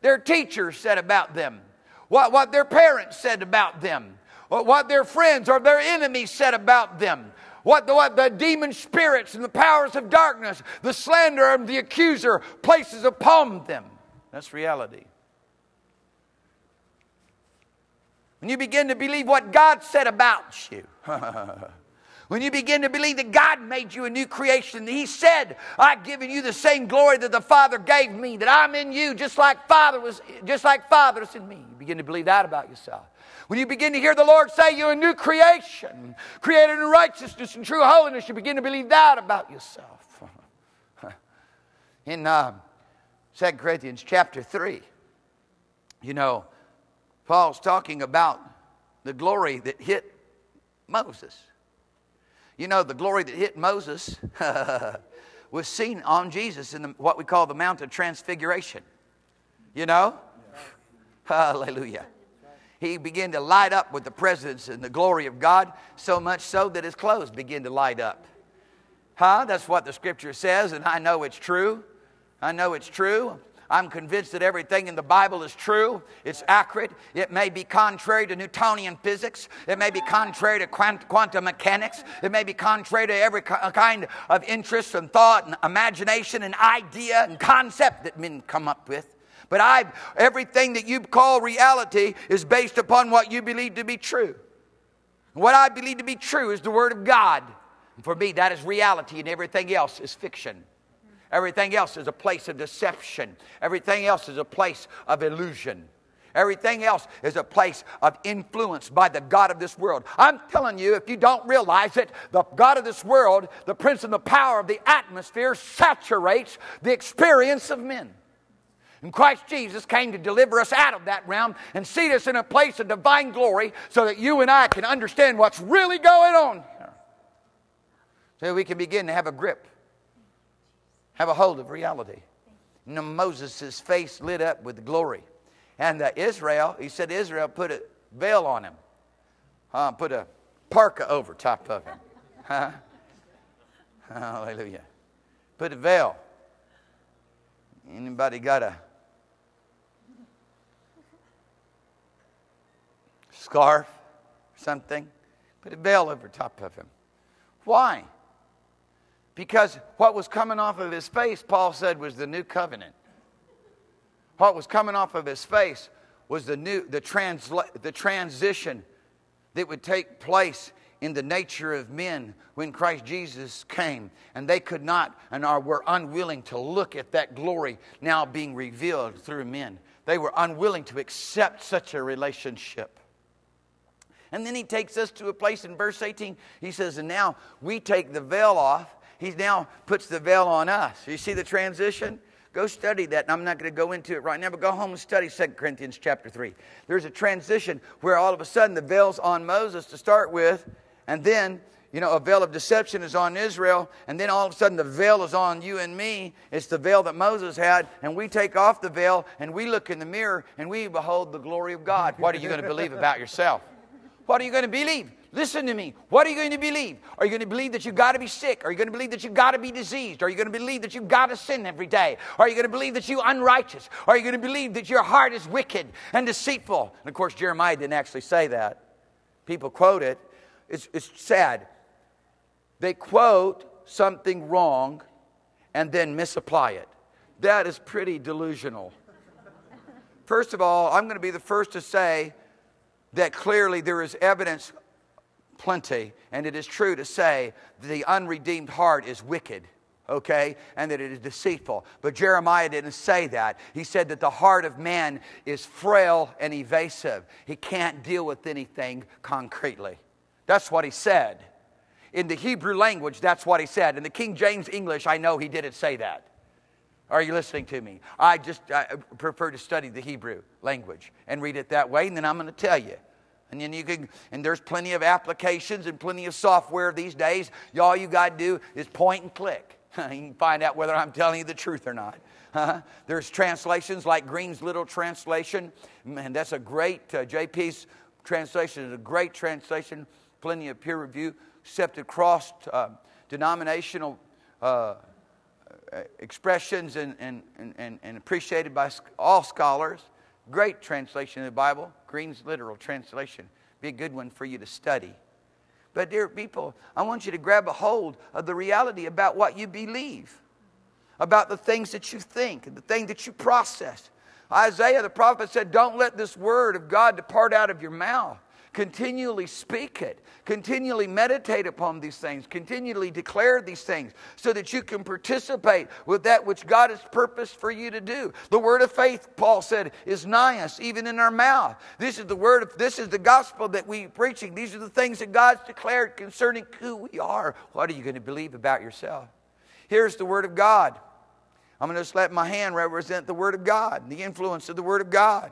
their teachers said about them what, what their parents said about them, what their friends or their enemies said about them, what the, what the demon spirits and the powers of darkness, the slander of the accuser places upon them. That's reality. When you begin to believe what God said about you, When you begin to believe that God made you a new creation, that He said, I've given you the same glory that the Father gave me, that I'm in you, just like Father was, just like Father is in me. You begin to believe that about yourself. When you begin to hear the Lord say you're a new creation, created in righteousness and true holiness, you begin to believe that about yourself. in uh, 2 Corinthians chapter 3, you know, Paul's talking about the glory that hit Moses. You know, the glory that hit Moses was seen on Jesus in the, what we call the Mount of Transfiguration. You know? Hallelujah. He began to light up with the presence and the glory of God, so much so that his clothes began to light up. Huh? That's what the scripture says, and I know it's true. I know it's true. I'm convinced that everything in the Bible is true. It's accurate. It may be contrary to Newtonian physics. It may be contrary to quantum mechanics. It may be contrary to every kind of interest and thought and imagination and idea and concept that men come up with. But I, everything that you call reality is based upon what you believe to be true. What I believe to be true is the Word of God. For me, that is reality, and everything else is fiction. Everything else is a place of deception. Everything else is a place of illusion. Everything else is a place of influence by the God of this world. I'm telling you, if you don't realize it, the God of this world, the prince and the power of the atmosphere, saturates the experience of men. And Christ Jesus came to deliver us out of that realm and seat us in a place of divine glory so that you and I can understand what's really going on. So we can begin to have a grip have a hold of reality. You know, Moses' face lit up with glory. And uh, Israel, he said Israel put a veil on him, uh, put a parka over top of him. Huh? Hallelujah. Put a veil. Anybody got a scarf, or something? Put a veil over top of him. Why? Because what was coming off of his face, Paul said, was the new covenant. What was coming off of his face was the new the, transla- the transition that would take place in the nature of men when Christ Jesus came. And they could not and are, were unwilling to look at that glory now being revealed through men. They were unwilling to accept such a relationship. And then he takes us to a place in verse 18. He says, And now we take the veil off he now puts the veil on us. You see the transition? Go study that. And I'm not going to go into it right now, but go home and study 2 Corinthians chapter 3. There's a transition where all of a sudden the veil's on Moses to start with, and then, you know, a veil of deception is on Israel, and then all of a sudden the veil is on you and me. It's the veil that Moses had, and we take off the veil and we look in the mirror and we behold the glory of God. What are you going to believe about yourself? What are you going to believe? Listen to me. What are you going to believe? Are you going to believe that you've got to be sick? Are you going to believe that you've got to be diseased? Are you going to believe that you've got to sin every day? Are you going to believe that you're unrighteous? Are you going to believe that your heart is wicked and deceitful? And of course, Jeremiah didn't actually say that. People quote it. It's, it's sad. They quote something wrong and then misapply it. That is pretty delusional. First of all, I'm going to be the first to say that clearly there is evidence plenty. And it is true to say the unredeemed heart is wicked, okay, and that it is deceitful. But Jeremiah didn't say that. He said that the heart of man is frail and evasive, he can't deal with anything concretely. That's what he said. In the Hebrew language, that's what he said. In the King James English, I know he didn't say that. Are you listening to me? I just I prefer to study the Hebrew language and read it that way, and then I'm going to tell you. And then you can, and there's plenty of applications and plenty of software these days. All you got to do is point and click. you can find out whether I'm telling you the truth or not. Uh, there's translations like Green's Literal Translation, and that's a great, uh, JPS translation is a great translation, plenty of peer review, accepted cross uh, denominational uh, expressions and, and, and, and appreciated by all scholars. Great translation of the Bible, Green's literal translation. Be a good one for you to study. But, dear people, I want you to grab a hold of the reality about what you believe, about the things that you think, and the thing that you process. Isaiah the prophet said, Don't let this word of God depart out of your mouth. Continually speak it. Continually meditate upon these things. Continually declare these things so that you can participate with that which God has purposed for you to do. The word of faith, Paul said, is nigh us, even in our mouth. This is the word of this is the gospel that we're preaching. These are the things that God's declared concerning who we are. What are you going to believe about yourself? Here's the word of God. I'm going to just let my hand represent the word of God, the influence of the word of God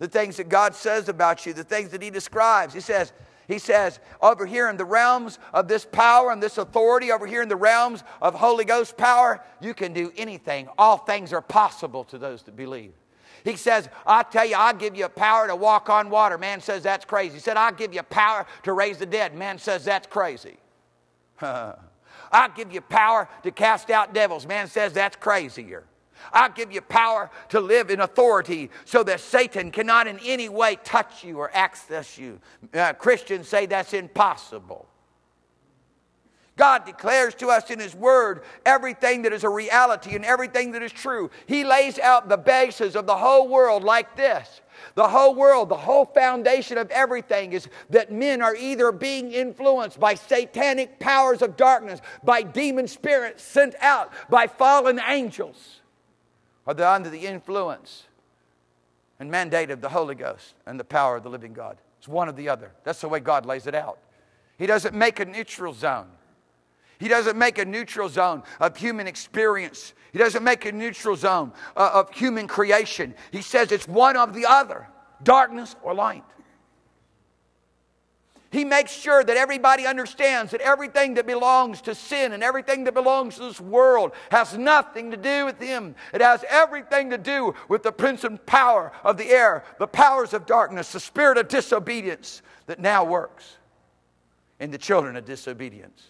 the things that God says about you, the things that He describes. He says, he says, over here in the realms of this power and this authority, over here in the realms of Holy Ghost power, you can do anything. All things are possible to those that believe. He says, I tell you, I'll give you a power to walk on water. Man says that's crazy. He said, I'll give you power to raise the dead. Man says that's crazy. I'll give you power to cast out devils. Man says that's crazier. I give you power to live in authority so that Satan cannot in any way touch you or access you. Uh, Christians say that's impossible. God declares to us in His Word everything that is a reality and everything that is true. He lays out the basis of the whole world like this. The whole world, the whole foundation of everything is that men are either being influenced by satanic powers of darkness, by demon spirits sent out by fallen angels are they under the influence and mandate of the Holy Ghost and the power of the living God? It's one or the other. That's the way God lays it out. He doesn't make a neutral zone. He doesn't make a neutral zone of human experience. He doesn't make a neutral zone uh, of human creation. He says it's one of the other darkness or light. He makes sure that everybody understands that everything that belongs to sin and everything that belongs to this world has nothing to do with Him. It has everything to do with the prince and power of the air, the powers of darkness, the spirit of disobedience that now works in the children of disobedience.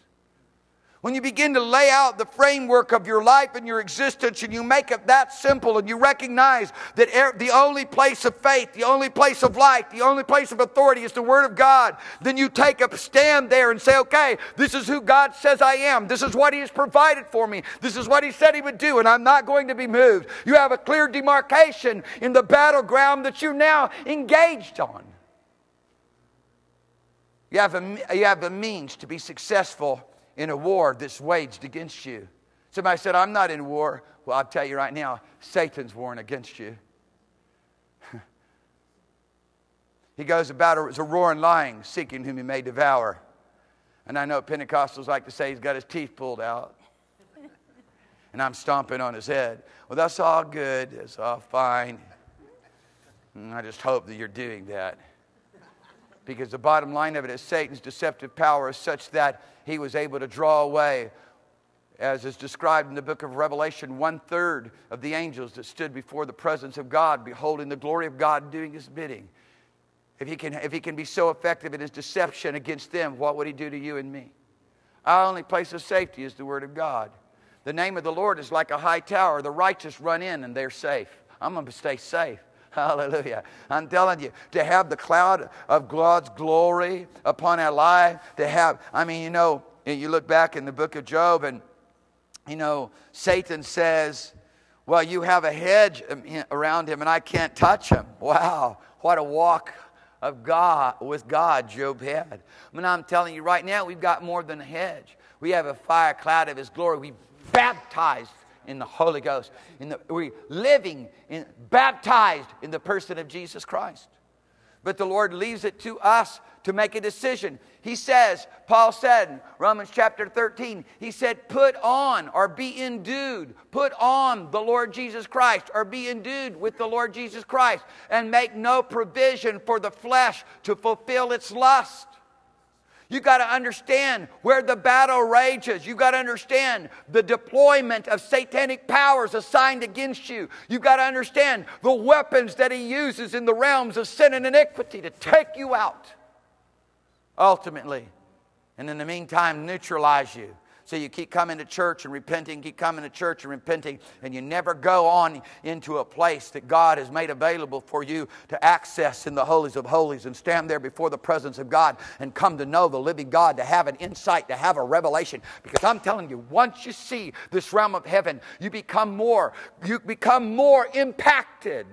When you begin to lay out the framework of your life and your existence and you make it that simple and you recognize that the only place of faith, the only place of life, the only place of authority is the Word of God, then you take a stand there and say, okay, this is who God says I am. This is what He has provided for me. This is what He said He would do, and I'm not going to be moved. You have a clear demarcation in the battleground that you're now engaged on. You have a, you have a means to be successful in a war that's waged against you. Somebody said, I'm not in war. Well, I'll tell you right now, Satan's warring against you. he goes about as a roaring lion, seeking whom he may devour. And I know Pentecostals like to say he's got his teeth pulled out. and I'm stomping on his head. Well, that's all good. It's all fine. And I just hope that you're doing that. Because the bottom line of it is Satan's deceptive power is such that he was able to draw away, as is described in the book of Revelation, one third of the angels that stood before the presence of God, beholding the glory of God doing his bidding. If he can, if he can be so effective in his deception against them, what would he do to you and me? Our only place of safety is the Word of God. The name of the Lord is like a high tower. The righteous run in and they're safe. I'm going to stay safe. Hallelujah. I'm telling you, to have the cloud of God's glory upon our life, to have, I mean, you know, you look back in the book of Job and, you know, Satan says, well, you have a hedge um, around him and I can't touch him. Wow, what a walk of God with God Job had. I mean, I'm telling you right now, we've got more than a hedge. We have a fire cloud of his glory. We baptized in the Holy Ghost. In the, we're living, in, baptized in the person of Jesus Christ. But the Lord leaves it to us to make a decision. He says, Paul said in Romans chapter 13, he said, put on or be endued, put on the Lord Jesus Christ or be endued with the Lord Jesus Christ and make no provision for the flesh to fulfill its lust. You got to understand where the battle rages. You got to understand the deployment of satanic powers assigned against you. You got to understand the weapons that he uses in the realms of sin and iniquity to take you out ultimately. And in the meantime, neutralize you so you keep coming to church and repenting, keep coming to church and repenting, and you never go on into a place that God has made available for you to access in the holies of holies and stand there before the presence of God and come to know the living God, to have an insight, to have a revelation. Because I'm telling you, once you see this realm of heaven, you become more, you become more impacted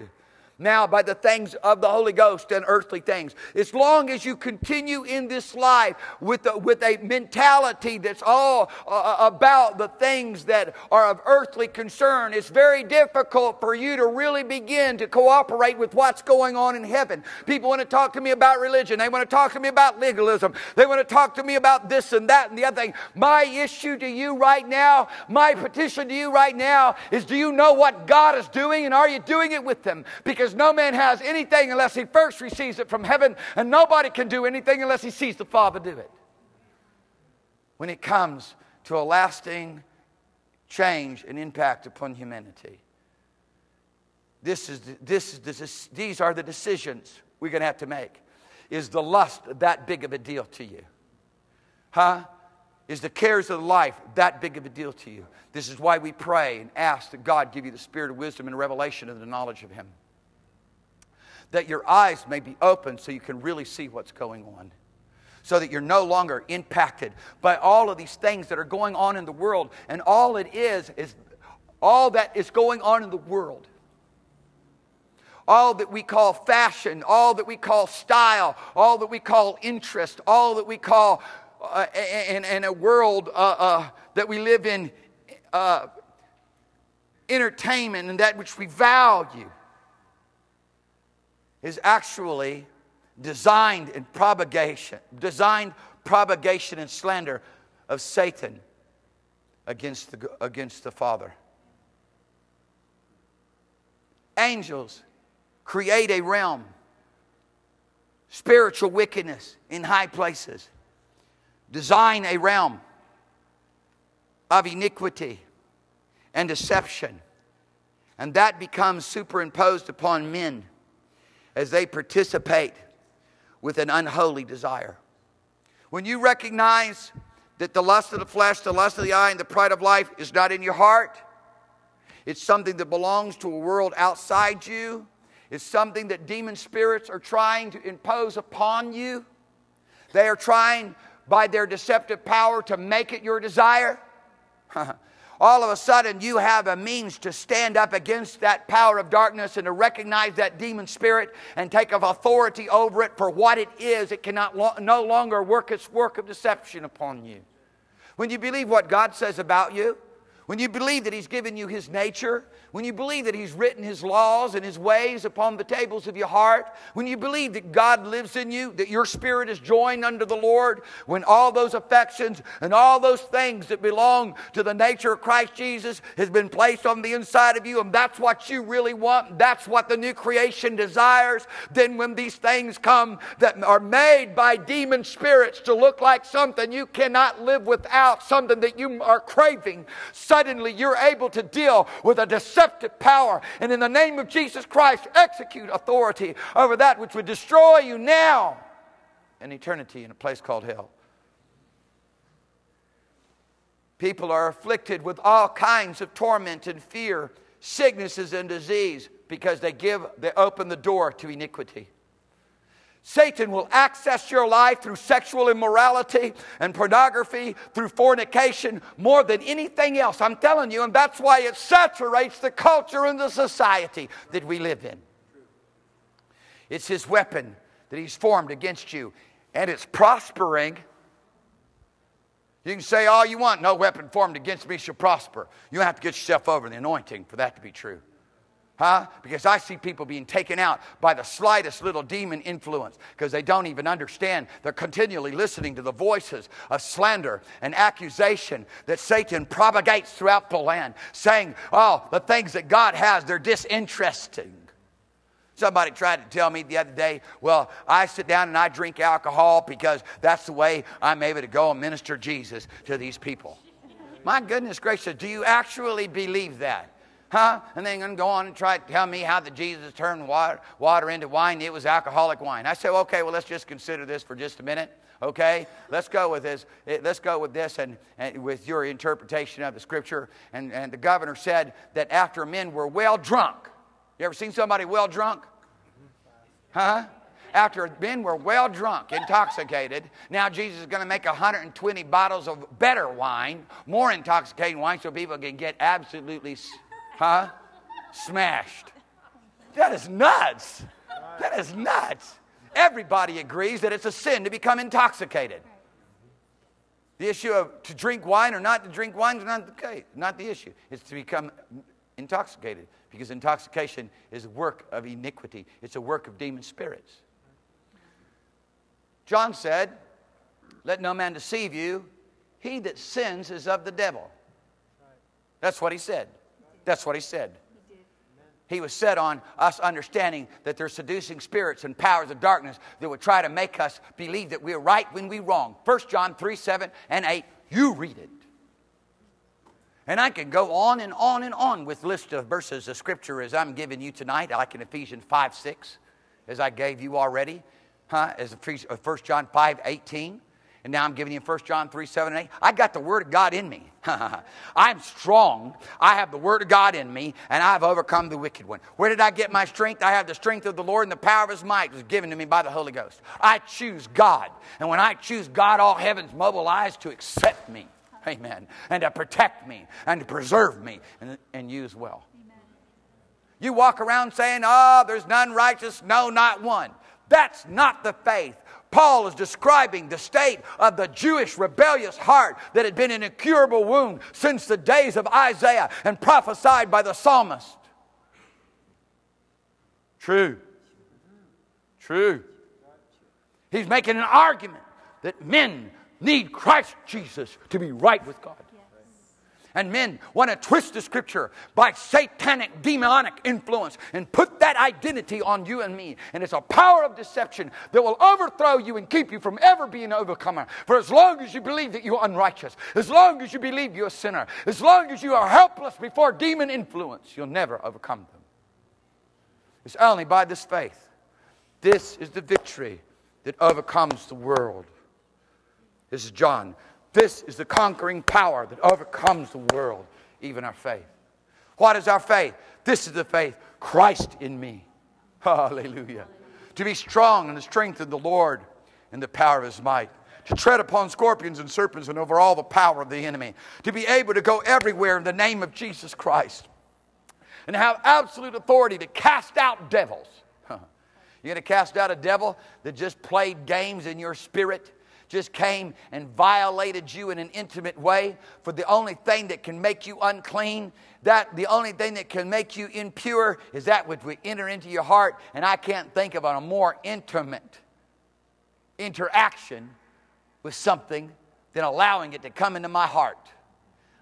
now by the things of the Holy Ghost and earthly things. As long as you continue in this life with, a, with a mentality that's all uh, uh, about the things that are of earthly concern, it's very difficult for you to really begin to cooperate with what's going on in heaven. People want to talk to me about religion, they want to talk to me about legalism, they want to talk to me about this and that and the other thing. My issue to you right now, my petition to you right now is do you know what God is doing and are you doing it with them? Because no man has anything unless he first receives it from heaven, and nobody can do anything unless he sees the Father do it. When it comes to a lasting change and impact upon humanity. This is, this is this, these are the decisions we're going to have to make. Is the lust that big of a deal to you? Huh? Is the cares of life that big of a deal to you? This is why we pray and ask that God give you the spirit of wisdom and revelation and the knowledge of Him that your eyes may be open so you can really see what's going on. So that you're no longer impacted by all of these things that are going on in the world. And all it is, is all that is going on in the world. All that we call fashion, all that we call style, all that we call interest, all that we call uh, in, in, a world uh, uh, that we live in uh, entertainment and that which we value is actually designed in propagation, designed propagation and slander of Satan against the, against the Father. Angels create a realm, spiritual wickedness in high places, design a realm of iniquity and deception, and that becomes superimposed upon men as they participate with an unholy desire. When you recognize that the lust of the flesh, the lust of the eye, and the pride of life is not in your heart. It's something that belongs to a world outside you. It's something that demon spirits are trying to impose upon you. They are trying by their deceptive power to make it your desire. all of a sudden you have a means to stand up against that power of darkness and to recognize that demon spirit and take of authority over it for what it is. It cannot lo- no longer work its work of deception upon you. When you believe what God says about you, when you believe that He's given you His nature, when you believe that He's written His laws and His ways upon the tables of your heart, when you believe that God lives in you, that your spirit is joined unto the Lord, when all those affections and all those things that belong to the nature of Christ Jesus has been placed on the inside of you, and that's what you really want, that's what the new creation desires, then when these things come that are made by demon spirits to look like something you cannot live without, something that you are craving, suddenly you're able to deal with a deceptive power. And in the name of Jesus Christ, execute authority over that which would destroy you now and eternity in a place called hell. People are afflicted with all kinds of torment and fear, sicknesses and disease because they give they open the door to iniquity. Satan will access your life through sexual immorality and pornography, through fornication, more than anything else. I'm telling you, and that's why it saturates the culture and the society that we live in. It's his weapon that he's formed against you, and it's prospering. You can say all you want, no weapon formed against me shall prosper. You have to get yourself over the anointing for that to be true. Huh? Because I see people being taken out by the slightest little demon influence because they don't even understand. They're continually listening to the voices of slander and accusation that Satan propagates throughout the land, saying, Oh, the things that God has, they're disinteresting. Somebody tried to tell me the other day, well, I sit down and I drink alcohol because that's the way I'm able to go and minister Jesus to these people. My goodness gracious, do you actually believe that? Huh? And then going to go on and try to tell me how that Jesus turned water, water into wine. It was alcoholic wine. I said, okay, well, let's just consider this for just a minute. Okay, let's go with this. Eh, let's go with this and, and with your interpretation of the scripture. And, and the governor said that after men were well drunk. You ever seen somebody well drunk? Huh? After men were well drunk, intoxicated, now Jesus is going to make 120 bottles of better wine, more intoxicating wine, so people can get absolutely Huh? Smashed. That is nuts. That is nuts. Everybody agrees that it's a sin to become intoxicated. The issue of to drink wine or not to drink wine is not the case, not the issue. It's to become intoxicated because intoxication is a work of iniquity. It's a work of demon spirits. John said, "Let no man deceive you. He that sins is of the devil." That's what he said. That's what he said. He was set on us understanding that there's seducing spirits and powers of darkness that would try to make us believe that we're right when we're wrong. 1 John 3 7 and 8. You read it. And I can go on and on and on with list of verses of scripture as I'm giving you tonight, like in Ephesians 5 6, as I gave you already, huh? as 1 uh, John 5 18. And now I'm giving you 1 John 3 7 and 8. I got the Word of God in me. I'm strong. I have the Word of God in me, and I've overcome the wicked one. Where did I get my strength? I have the strength of the Lord, and the power of His might was given to me by the Holy Ghost. I choose God. And when I choose God, all heaven's mobilized to accept me. Amen. And to protect me, and to preserve me, and, and you as well. Amen. You walk around saying, Oh, there's none righteous. No, not one. That's not the faith. Paul is describing the state of the Jewish rebellious heart that had been an incurable wound since the days of Isaiah and prophesied by the psalmist. True. True. He's making an argument that men need Christ Jesus to be right with God. And men want to twist the scripture by satanic, demonic influence and put that identity on you and me. And it's a power of deception that will overthrow you and keep you from ever being an overcomer. For as long as you believe that you're unrighteous, as long as you believe you're a sinner, as long as you are helpless before demon influence, you'll never overcome them. It's only by this faith. This is the victory that overcomes the world. This is John This is the conquering power that overcomes the world, even our faith. What is our faith? This is the faith Christ in me. Hallelujah. To be strong in the strength of the Lord and the power of his might. To tread upon scorpions and serpents and over all the power of the enemy. To be able to go everywhere in the name of Jesus Christ. And have absolute authority to cast out devils. You're going to cast out a devil that just played games in your spirit? Just came and violated you in an intimate way for the only thing that can make you unclean. That the only thing that can make you impure is that which we enter into your heart and i can't think of a more intimate interaction with something than allowing it to come into my heart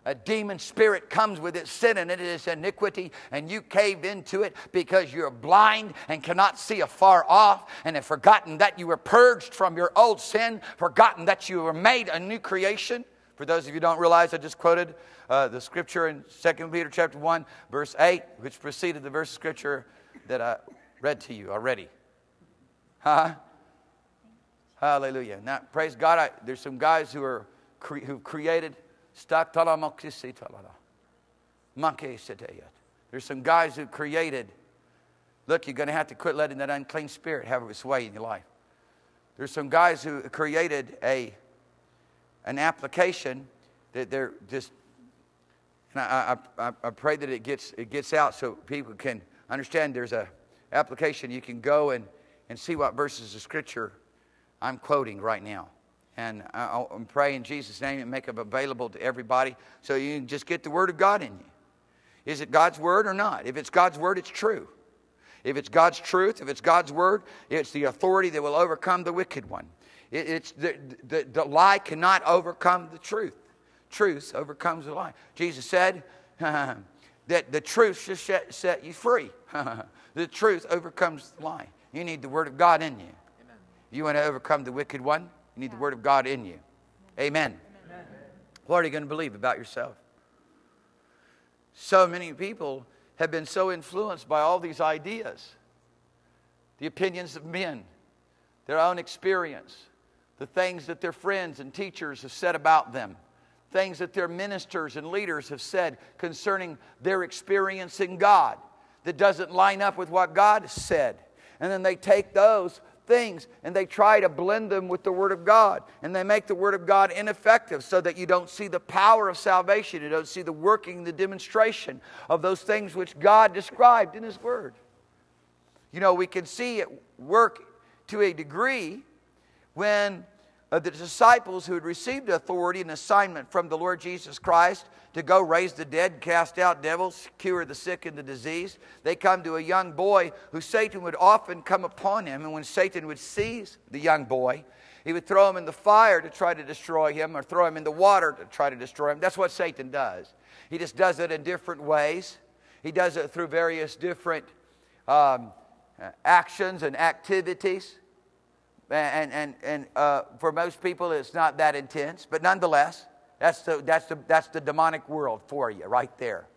a demon spirit comes with its sin and it is iniquity, and you cave into it because you're blind and cannot see afar off, and have forgotten that you were purged from your old sin, forgotten that you were made a new creation. For those of you who don't realize, I just quoted uh, the scripture in 2 Peter chapter 1, verse 8, which preceded the verse of scripture that I read to you already. Huh? Hallelujah. Now, praise God, I, there's some guys who are cre- who've created there's some guys who created. Look, you're going to have to quit letting that unclean spirit have its way in your life. There's some guys who created a, an application that they're just, and I, I, I pray that it gets, it gets out so people can understand there's a application you can go and, and see what verses of scripture I'm quoting right now. And I'll pray in Jesus' name and make it available to everybody so you can just get the Word of God in you. Is it God's Word or not? If it's God's Word, it's true. If it's God's truth, if it's God's Word, it's the authority that will overcome the wicked one. It, it's the, the, the lie cannot overcome the truth. Truth overcomes the lie. Jesus said that the truth should set, set you free. the truth overcomes the lie. You need the Word of God in you. Amen. You want to overcome the wicked one? You need the Word of God in you. Amen. Amen. What are you going to believe about yourself? So many people have been so influenced by all these ideas the opinions of men, their own experience, the things that their friends and teachers have said about them, things that their ministers and leaders have said concerning their experience in God that doesn't line up with what God said. And then they take those things and they try to blend them with the Word of God. And they make the Word of God ineffective so that you don't see the power of salvation. You don't see the working, the demonstration of those things which God described in His Word. You know, we can see it work to a degree when uh, the disciples who had received authority and assignment from the Lord Jesus Christ to go raise the dead, cast out devils, cure the sick and the diseased. They come to a young boy who Satan would often come upon him, and when Satan would seize the young boy, he would throw him in the fire to try to destroy him or throw him in the water to try to destroy him. That's what Satan does. He just does it in different ways. He does it through various different um, actions and activities. And, and, and uh, for most people, it's not that intense, but nonetheless, that's the, that's, the, that's the demonic world for you right there.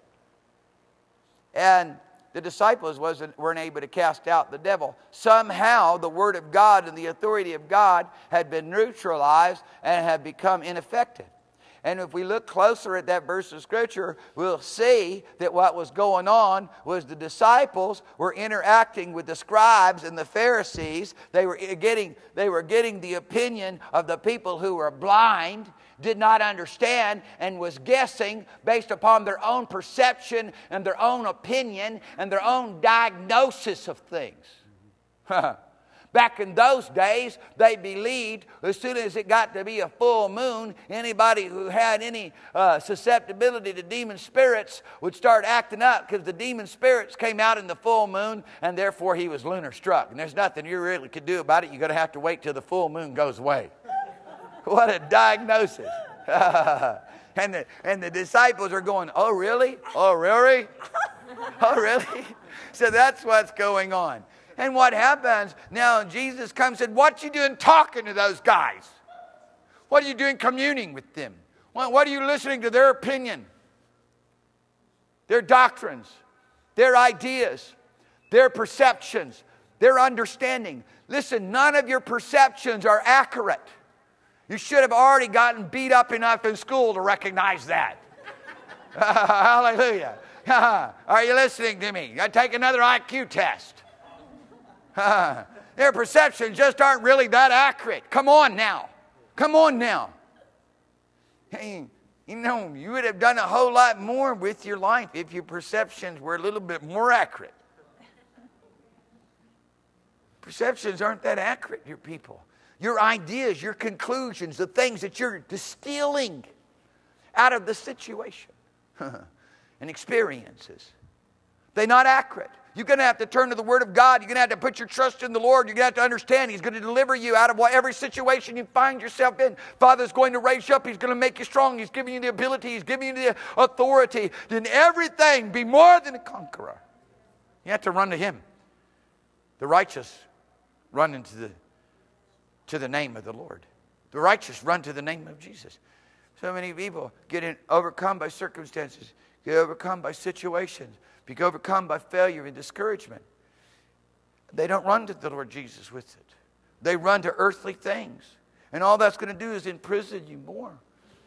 And the disciples wasn't, weren't able to cast out the devil. Somehow the word of God and the authority of God had been neutralized and had become ineffective. And if we look closer at that verse of Scripture, we'll see that what was going on was the disciples were interacting with the scribes and the Pharisees. They were getting, they were getting the opinion of the people who were blind, did not understand, and was guessing based upon their own perception and their own opinion and their own diagnosis of things. Back in those days, they believed as soon as it got to be a full moon, anybody who had any uh, susceptibility to demon spirits would start acting up because the demon spirits came out in the full moon and therefore he was lunar struck. And there's nothing you really could do about it. You're going to have to wait till the full moon goes away. what a diagnosis. and, the, and the disciples are going, Oh, really? Oh, really? Oh, really? So that's what's going on. And what happens now, Jesus comes and said, What you doing talking to those guys? What are you doing communing with them? What are you listening to their opinion, their doctrines, their ideas, their perceptions, their understanding? Listen, none of your perceptions are accurate. You should have already gotten beat up enough in school to recognize that. Hallelujah. Are you listening to me? I take another IQ test. Their perceptions just aren't really that accurate. Come on now. Come on now. Hey, you know, you would have done a whole lot more with your life if your perceptions were a little bit more accurate. Perceptions aren't that accurate, your people. Your ideas, your conclusions, the things that you're distilling out of the situation and experiences. They're not accurate. You're going to have to turn to the Word of God. You're going to have to put your trust in the Lord. You're going to have to understand He's going to deliver you out of whatever situation you find yourself in. Father's going to raise you up. He's going to make you strong. He's giving you the ability. He's giving you the authority. In everything, be more than a conqueror. You have to run to Him. The righteous run into the, to the name of the Lord. The righteous run to the name of Jesus. So many people get overcome by circumstances, get overcome by situations, be overcome by failure and discouragement. They don't run to the Lord Jesus with it. They run to earthly things. And all that's going to do is imprison you more.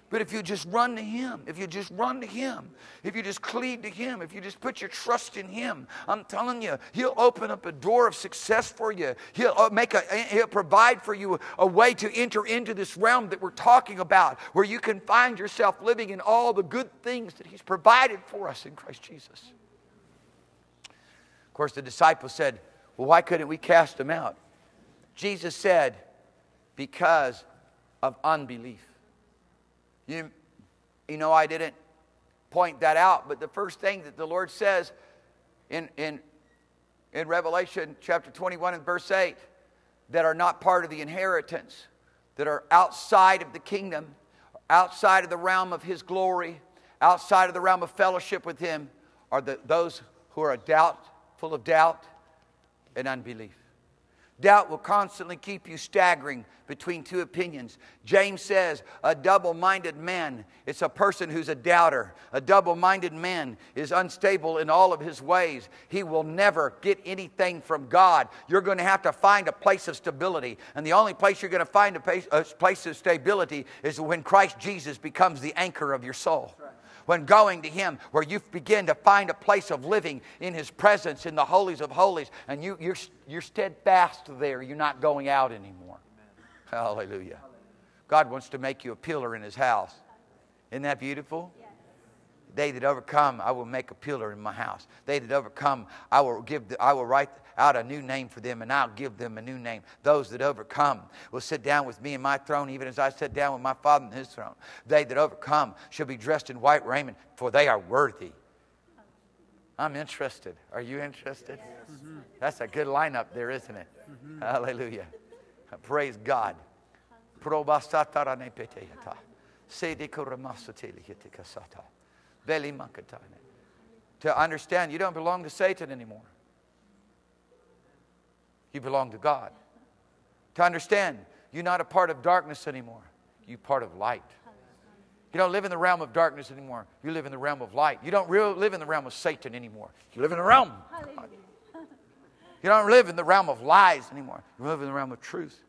But if you just run to Him, if you just run to Him, if you just cleave to Him, if you just put your trust in Him, I'm telling you, He'll open up a door of success for you. He'll uh, make a, He'll provide for you a way to enter into this realm that we're talking about, where you can find yourself living in all the good things that He's provided for us in Christ Jesus. Course, the disciples said, Well, why couldn't we cast them out? Jesus said, Because of unbelief. You, you know, I didn't point that out, but the first thing that the Lord says in, in, in Revelation chapter 21 and verse 8 that are not part of the inheritance, that are outside of the kingdom, outside of the realm of His glory, outside of the realm of fellowship with Him, are the, those who are a doubt, full of doubt and unbelief. Doubt will constantly keep you staggering between two opinions. James says, a double minded man, it's a person who's a doubter. A double minded man is unstable in all of his ways. He will never get anything from God. You're going to have to find a place of stability. And the only place you're going to find a place, a place of stability is when Christ Jesus becomes the anchor of your soul when going to Him, where you begin to find a place of living in His presence in the holies of holies, and you, you're, you're steadfast there. You're not going out anymore. Amen. Hallelujah. God wants to make you a pillar in His house. Isn't that beautiful? They that overcome, I will make a pillar in my house. They that overcome, I will give. The, I will write out a new name for them, and I'll give them a new name. Those that overcome will sit down with me in my throne, even as I sit down with my Father in his throne. They that overcome shall be dressed in white raiment, for they are worthy. I'm interested. Are you interested? Yes. Mm-hmm. That's a good lineup there, isn't it? Mm-hmm. Hallelujah. Praise God. To understand you don't belong to Satan anymore. You belong to God. To understand, you're not a part of darkness anymore. You're part of light. You don't live in the realm of darkness anymore. You live in the realm of light. You don't live in the realm of Satan anymore. You live in the realm. You don't live in the realm of lies anymore. You live in the realm of truth.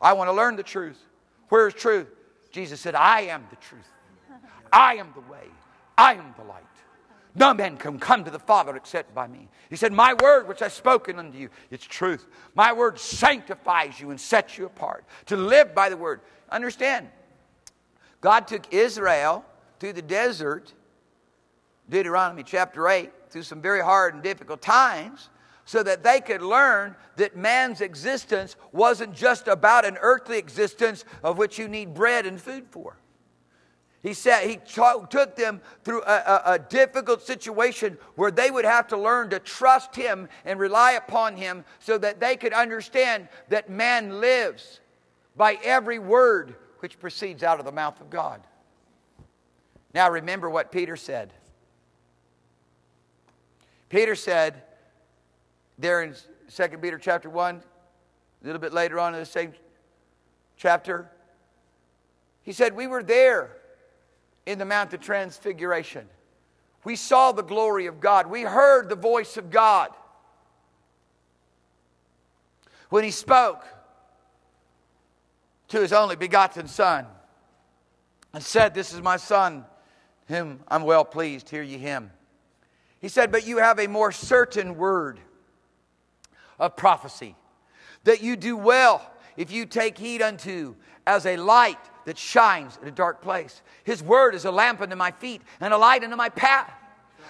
I want to learn the truth. Where is truth? Jesus said, I am the truth. I am the way. I am the light. No man can come to the Father except by me. He said, My word which I've spoken unto you, it's truth. My word sanctifies you and sets you apart. To live by the word. Understand, God took Israel through the desert, Deuteronomy chapter 8, through some very hard and difficult times, so that they could learn that man's existence wasn't just about an earthly existence of which you need bread and food for. He said he took them through a, a, a, difficult situation where they would have to learn to trust him and rely upon him so that they could understand that man lives by every word which proceeds out of the mouth of God. Now remember what Peter said. Peter said there in 2 Peter chapter 1, a little bit later on in the same chapter, he said, We were there in the Mount of Transfiguration. We saw the glory of God. We heard the voice of God. When he spoke, to his only begotten Son and said, This is my Son, whom I'm well pleased. Hear ye him. He said, But you have a more certain word of prophecy that you do well if you take heed unto as a light that shines in a dark place. His word is a lamp unto my feet and a light unto my path.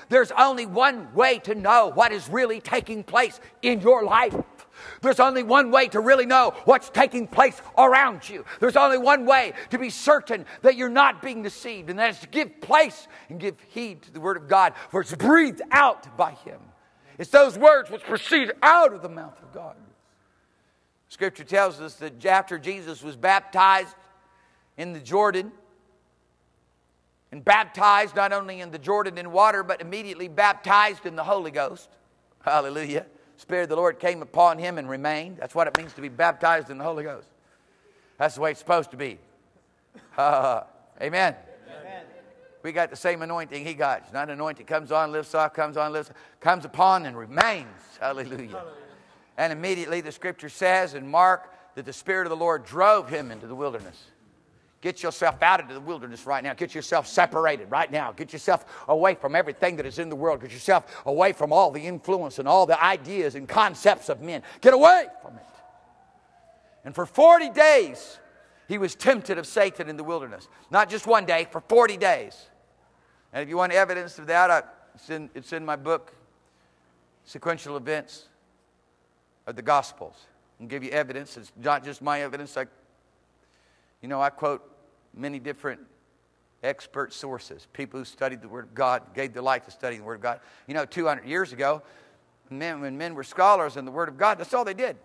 There's only one way to know what is really taking place in your life. There's only one way to really know what's taking place around you. There's only one way to be certain that you're not being deceived, and that is to give place and give heed to the Word of God, for it's breathed out by Him. It's those words which proceed out of the mouth of God. Scripture tells us that after Jesus was baptized in the Jordan, and baptized not only in the Jordan in water, but immediately baptized in the Holy Ghost. Hallelujah. Spirit of the Lord came upon him and remained. That's what it means to be baptized in the Holy Ghost. That's the way it's supposed to be. Uh, amen. amen. We got the same anointing he got. It's not an anointing comes on, lifts off, comes on, lifts, comes upon, and remains. Hallelujah. Hallelujah. And immediately the scripture says in Mark that the Spirit of the Lord drove him into the wilderness. Get yourself out into the wilderness right now. Get yourself separated right now. Get yourself away from everything that is in the world. Get yourself away from all the influence and all the ideas and concepts of men. Get away from it. And for 40 days, he was tempted of Satan in the wilderness. Not just one day, for 40 days. And if you want evidence of that, I, it's, in, it's in my book, Sequential Events of the Gospels. I'll give you evidence. It's not just my evidence. I, you know, I quote many different expert sources, people who studied the Word of God, gave their life to studying the Word of God. You know, 200 years ago, men, when men were scholars in the Word of God, that's all they did.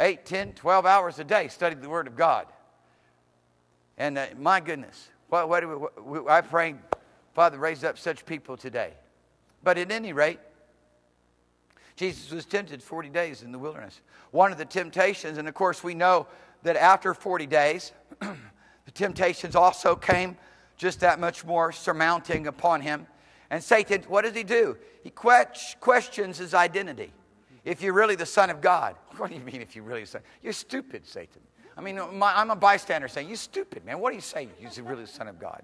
8, 10, 12 hours a day studied the Word of God. And uh, my goodness, what, what, what, I pray, Father, raise up such people today. But at any rate, Jesus was tempted 40 days in the wilderness. One of the temptations, and of course, we know that after 40 days, the temptations also came just that much more surmounting upon him. And Satan, what does he do? He questions his identity. If you're really the Son of God. What do you mean if you're really the Son? You're stupid, Satan. I mean, my, I'm a bystander saying, You're stupid, man. What do you say? You're really the Son of God.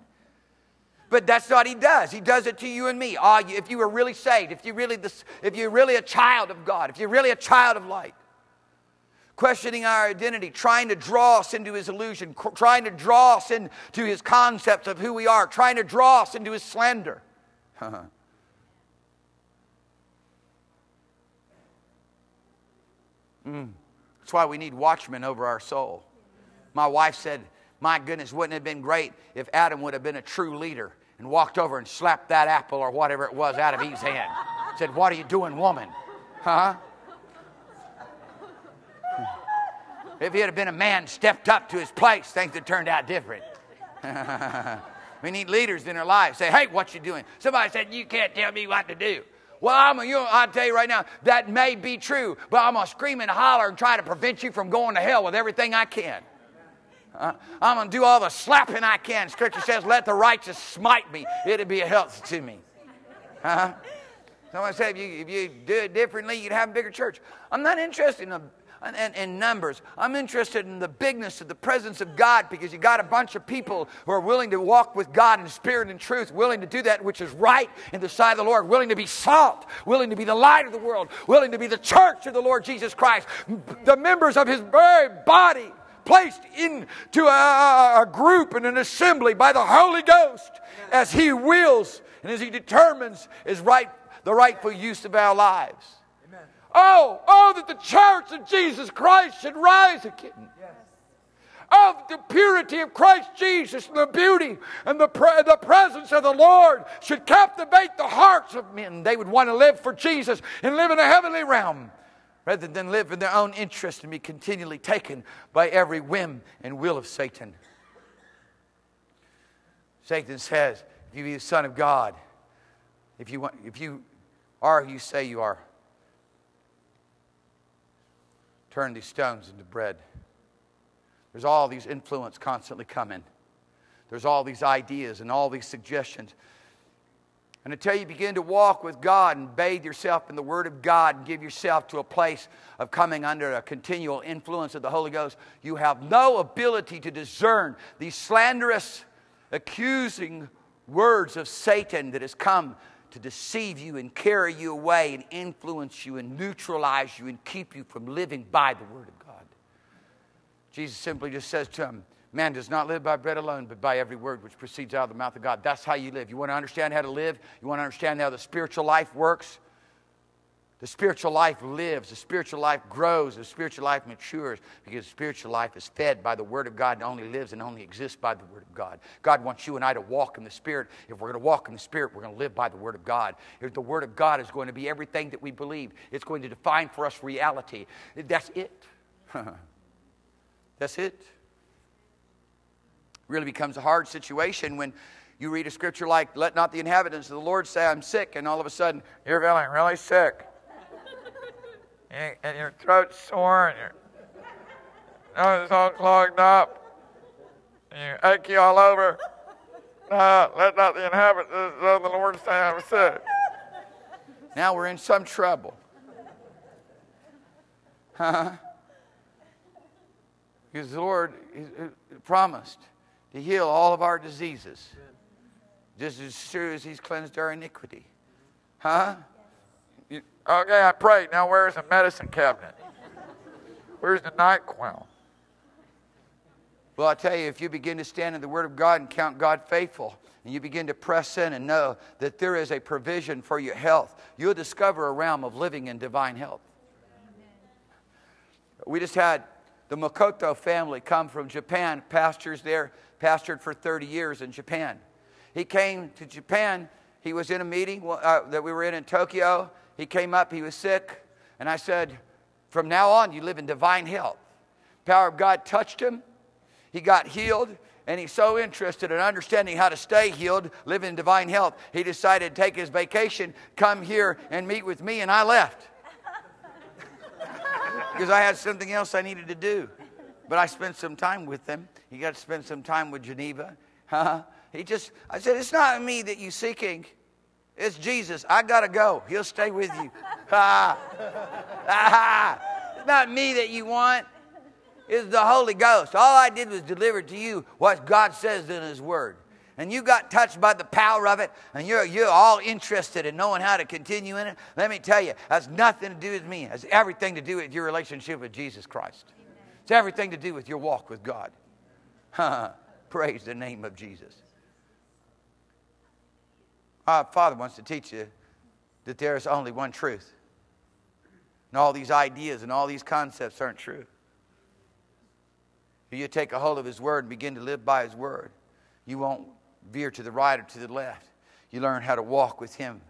But that's what he does. He does it to you and me. Oh, if you were really saved, if you're really, this, if you're really a child of God, if you're really a child of light, questioning our identity, trying to draw us into his illusion, trying to draw us into his concepts of who we are, trying to draw us into his slander. mm. That's why we need watchmen over our soul. My wife said, My goodness, wouldn't it have been great if Adam would have been a true leader and walked over and slapped that apple or whatever it was out of Eve's hand? Said, What are you doing, woman? Huh? If he had been a man stepped up to his place, things had turned out different. we need leaders in our lives. Say, hey, what you doing? Somebody said, you can't tell me what to do. Well, I'm a, you know, I'll tell you right now, that may be true, but I'm going to scream and holler and try to prevent you from going to hell with everything I can. Uh, I'm going to do all the slapping I can. Scripture says, let the righteous smite me. It'll be a help to me. Uh-huh. Someone said, if you, if you do it differently, you'd have a bigger church. I'm not interested in a and, and, numbers. I'm interested in the bigness of the presence of God because you got a bunch of people who are willing to walk with God in spirit and truth, willing to do that which is right in the sight of the Lord, willing to be salt, willing to be the light of the world, willing to be the church of the Lord Jesus Christ, the members of his very body placed into a, a, group and an assembly by the Holy Ghost as He wills and as He determines is right, the rightful use of our lives. Oh, oh, that the church of Jesus Christ should rise again. Yes. Of the purity of Christ Jesus and the beauty and the, pre- the presence of the Lord should captivate the hearts of men. They would want to live for Jesus and live in a heavenly realm rather than live in their own interest and be continually taken by every whim and will of Satan. Satan says, if you be the Son of God, if you, want, if you are who you say you are, turn these stones into bread. There's all these influence constantly coming. There's all these ideas and all these suggestions. And until you begin to walk with God and bathe yourself in the Word of God and give yourself to a place of coming under a continual influence of the Holy Ghost, you have no ability to discern these slanderous, accusing words of Satan that has come to deceive you and carry you away and influence you and neutralize you and keep you from living by the Word of God. Jesus simply just says to him, Man does not live by bread alone, but by every word which proceeds out of the mouth of God. That's how you live. You want to understand how to live? You want to understand how the spiritual life works? The spiritual life lives, the spiritual life grows, the spiritual life matures because the spiritual life is fed by the Word of God and only lives and only exists by the Word of God. God wants you and I to walk in the Spirit. If we're going to walk in the Spirit, we're going to live by the Word of God. If the Word of God is going to be everything that we believe, it's going to define for us reality. That's it. That's it really becomes a hard situation when you read a scripture like, Let not the inhabitants of the Lord say, I'm sick, and all of a sudden, you're feeling really sick. And your throat's sore, and your nose is all clogged up, and you're achy all over. Uh, let not the inhabitants of the Lord say, I'm sick. Now we're in some trouble. Huh? Because the Lord promised to heal all of our diseases. Just as sure as He's cleansed our iniquity. Huh? You, okay, I prayed. Now where's the medicine cabinet? Where's the night NyQuil? Well, I tell you, if you begin to stand in the Word of God and count God faithful, and you begin to press in and know that there is a provision for your health, you'll discover a realm of living in divine health. We just had the Makoto family come from Japan, pastors there pastored for 30 years in Japan. He came to Japan. He was in a meeting uh, that we were in in Tokyo. He came up, he was sick. And I said, From now on, you live in divine health. Power of God touched him. He got healed. And he's so interested in understanding how to stay healed, live in divine health, he decided to take his vacation, come here and meet with me, and I left. because I had something else I needed to do. But I spent some time with them. He got to spend some time with Geneva. He just, I said, it's not me that you're seeking. It's Jesus. I got to go. He'll stay with you. Ha. Ah. ha. Ah. It's not me that you want. It's the Holy Ghost. All I did was deliver to you what God says in His Word. And you got touched by the power of it, and you're, you're all interested in knowing how to continue in it. Let me tell you, has nothing to do with me. It has everything to do with your relationship with Jesus Christ. It's everything to do with your walk with God. Praise the name of Jesus. Our Father wants to teach you that there is only one truth. And all these ideas and all these concepts aren't true. If you take a hold of His Word and begin to live by His Word, you won't veer to the right or to the left. You learn how to walk with Him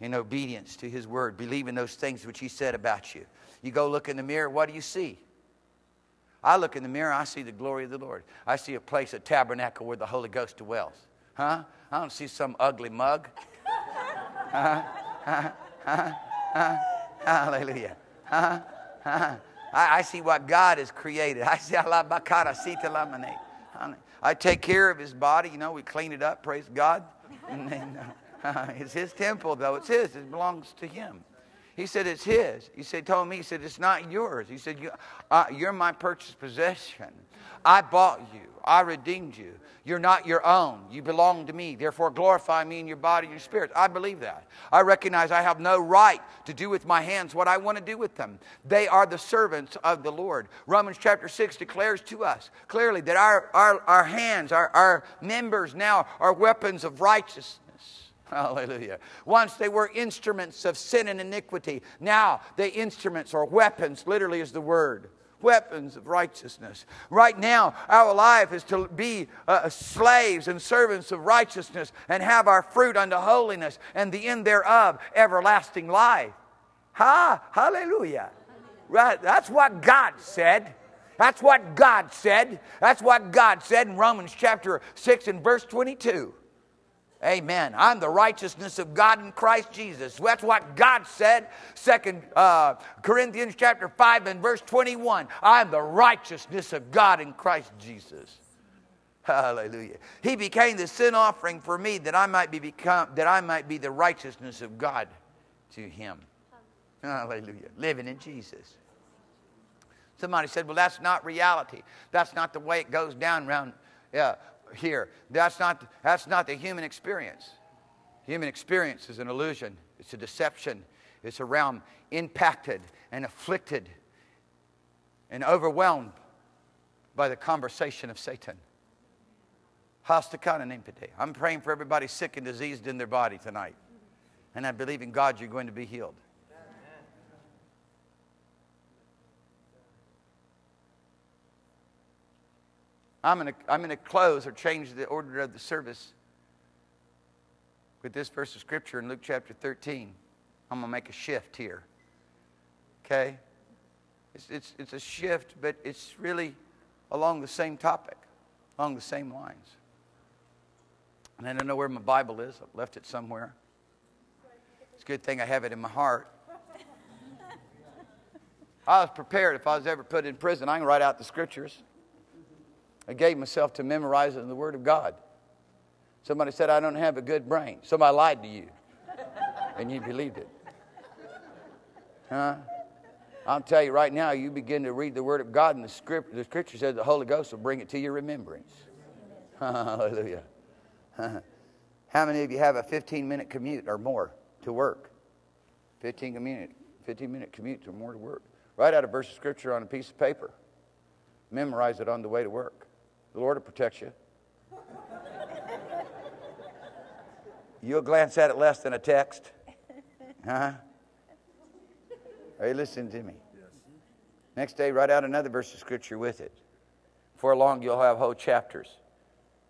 in obedience to His Word, believing those things which He said about you. You go look in the mirror, what do you see? I look in the mirror, I see the glory of the Lord. I see a place, a tabernacle where the Holy Ghost dwells. Huh? I don't see some ugly mug. huh? Huh? Huh? Huh? Hallelujah. I, I see what God has created. I see I take care of his body. You know, we clean it up. Praise God. Then, uh, it's his temple, though. It's his. It belongs to him. He said, It's his. He said, told me, he said, It's not yours. He said, you, uh, You're my purchased possession. I bought you. I redeemed you. You're not your own. You belong to me. Therefore, glorify me in your body and your spirit. I believe that. I recognize I have no right to do with my hands what I want to do with them. They are the servants of the Lord. Romans chapter 6 declares to us clearly that our, our, our hands, our, our members now are weapons of righteousness. Hallelujah. Once they were instruments of sin and iniquity. Now the instruments or weapons, literally is the word. Weapons of righteousness. Right now, our life is to be uh, slaves and servants of righteousness and have our fruit unto holiness and the end thereof, everlasting life. Ha! Hallelujah. Right? That's what God said. That's what God said. That's what God said in Romans chapter 6 and verse 22. Amen. I'm the righteousness of God in Christ Jesus. That's what God said. Second uh, Corinthians chapter 5 and verse 21. I'm the righteousness of God in Christ Jesus. Hallelujah. He became the sin offering for me that I might be become that I might be the righteousness of God to him. Hallelujah. Living in Jesus. Somebody said, Well, that's not reality. That's not the way it goes down around uh, here. That's not, that's not the human experience. Human experience is an illusion, it's a deception. It's a realm impacted and afflicted and overwhelmed by the conversation of Satan. I'm praying for everybody sick and diseased in their body tonight. And I believe in God you're going to be healed. I'm going to, I'm going to close or change the order of the service with this verse of Scripture in Luke chapter 13. I'm going to make a shift here. Okay? It's, it's, it's a shift, but it's really along the same topic, along the same lines. And I don't know where my Bible is. I've left it somewhere. It's a good thing I have it in my heart. I was prepared if I was ever put in prison, I can write out the scriptures. I gave myself to memorizing the Word of God. Somebody said, I don't have a good brain. Somebody lied to you, and you believed it. Huh? I'll tell you right now, you begin to read the Word of God, and the, script, the Scripture says the Holy Ghost will bring it to your remembrance. Hallelujah. How many of you have a 15 minute commute or more to work? 15 minute, 15 minute commute or more to work. Write out a verse of Scripture on a piece of paper. Memorize it on the way to work. The Lord will protect you. You'll glance at it less than a text. Huh? Are you listening to me? Yes. Next day, write out another verse of Scripture with it. Before long, you'll have whole chapters.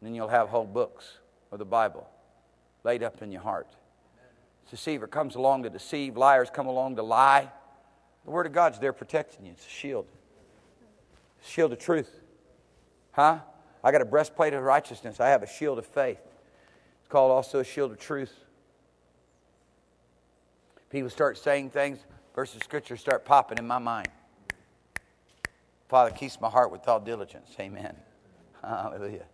And then you'll have whole books of the Bible laid up in your heart. Deceiver comes along to deceive, liars come along to lie. The Word of God's there protecting you. It's a shield. Shield of truth. Huh? I got a breastplate of righteousness. I have a shield of faith. It's called also a shield of truth. People start saying things, verses of scripture start popping in my mind. Father, keeps my heart with all diligence. Amen. Hallelujah.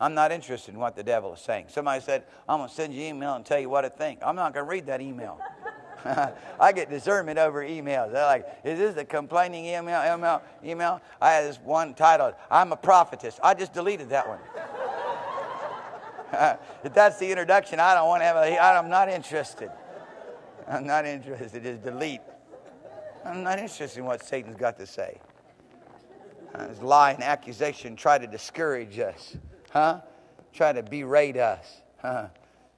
I'm not interested in what the devil is saying. Somebody said, I'm going to send you an email and tell you what I think. I'm not going to read that email. I get discernment over emails. They're like, is this a complaining email? Email? Email? I had this one titled, I'm a prophetess. I just deleted that one. if that's the introduction, I don't want to have a, I'm not interested. I'm not interested. Just delete. I'm not interested in what Satan's got to say. Uh, his lie and accusation try to discourage us, huh? Try to berate us, huh?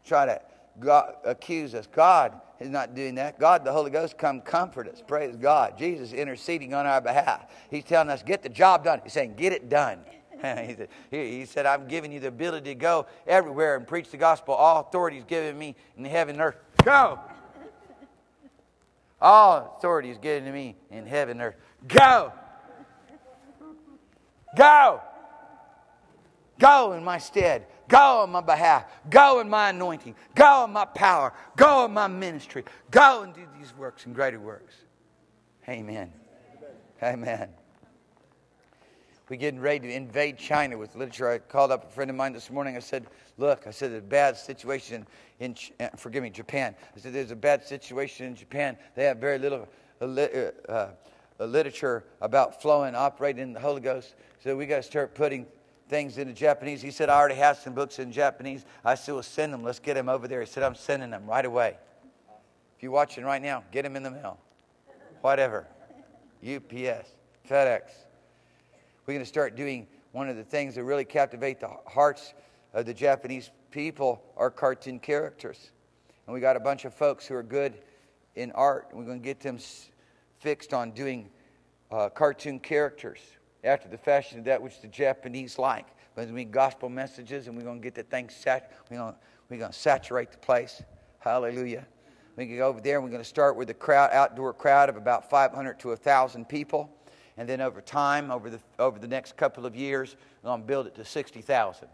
Try to God, accuse us. God is not doing that. God, the Holy Ghost, come comfort us. Praise God. Jesus interceding on our behalf. He's telling us, get the job done. He's saying, get it done. he, said, I'm giving you the ability to go everywhere and preach the gospel. All authority is given me in heaven and earth. Go! All authority is given to me in heaven and earth. Go! Go! Go in my stead. Go on my behalf. Go in my anointing. Go in my power. Go in my ministry. Go and do these works and greater works. Amen. Amen. We're getting ready to invade China with literature. I called up a friend of mine this morning. I said, Look, I said, there's a bad situation in, uh, forgive me, Japan. I said, there's a bad situation in Japan. They have very little uh, uh, uh literature about flowing, operating in the Holy Ghost. So we got to start putting things into Japanese. He said, I already have some books in Japanese. I said, well, send them. Let's get them over there. He said, I'm sending them right away. If you're watching right now, get them in the mail. Whatever. UPS, FedEx. We're going to start doing one of the things that really captivate the hearts of the Japanese people are cartoon characters. And we got a bunch of folks who are good in art, we're going to get them fixed on doing uh, cartoon characters after the fashion of that which the Japanese like. But we gospel messages, and we're going to get the thing sat. We're going, to, we're going to saturate the place. Hallelujah. We can go over there, and we're going to start with a crowd, outdoor crowd of about 500 to 1,000 people. And then over time, over the, over the next couple of years, we're going to build it to 60,000.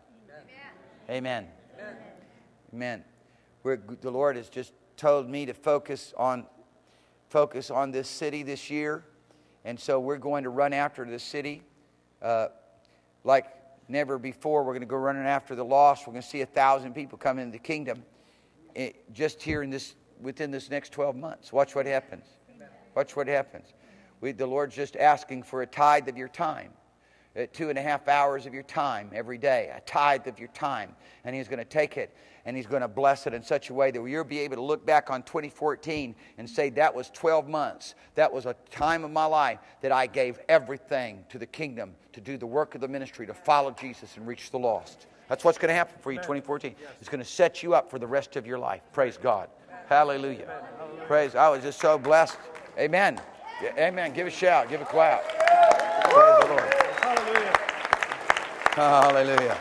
Amen. Amen. Amen. We're, the Lord has just told me to focus on, focus on this city this year. And so we're going to run after the city uh, like never before. We're going to go running after the lost. We're going to see a thousand people come into the kingdom eh, just here in this, within this next 12 months. Watch what happens. Watch what happens. We, the Lord's just asking for a tithe of your time. Uh, two and a half hours of your time every day, a tithe of your time. And He's going to take it and He's going to bless it in such a way that you'll be able to look back on 2014 and say, That was 12 months. That was a time of my life that I gave everything to the kingdom to do the work of the ministry, to follow Jesus and reach the lost. That's what's going to happen for you 2014. It's going to set you up for the rest of your life. Praise God. Hallelujah. Praise. I was just so blessed. Amen. Amen. Give a shout. Give a clap. Praise the Lord. Hallelujah.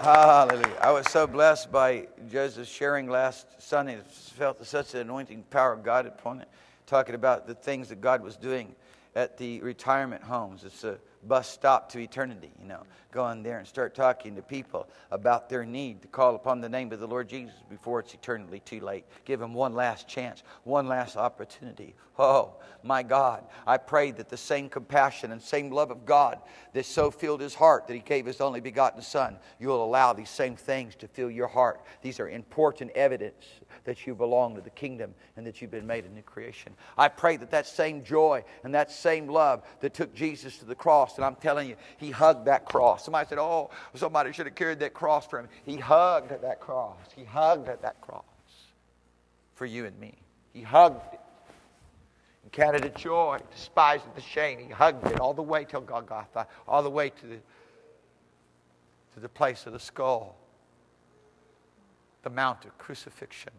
Hallelujah. I was so blessed by Joseph sharing last Sunday. Felt such an anointing power of God upon it, talking about the things that God was doing at the retirement homes. It's a bus stop to eternity, you know. Go in there and start talking to people about their need to call upon the name of the Lord Jesus before it's eternally too late. Give them one last chance, one last opportunity. Oh, my God, I pray that the same compassion and same love of God that so filled his heart that he gave his only begotten Son, you'll allow these same things to fill your heart. These are important evidence that you belong to the kingdom and that you've been made a new creation. I pray that that same joy and that same love that took Jesus to the cross, and I'm telling you, he hugged that cross. Somebody said, Oh, somebody should have carried that cross for him. He hugged that cross. He hugged that cross for you and me. He hugged it and counted it joy, despised it the shame. He hugged it all the way till Golgotha, all the way to the, to the place of the skull, the mount of crucifixion.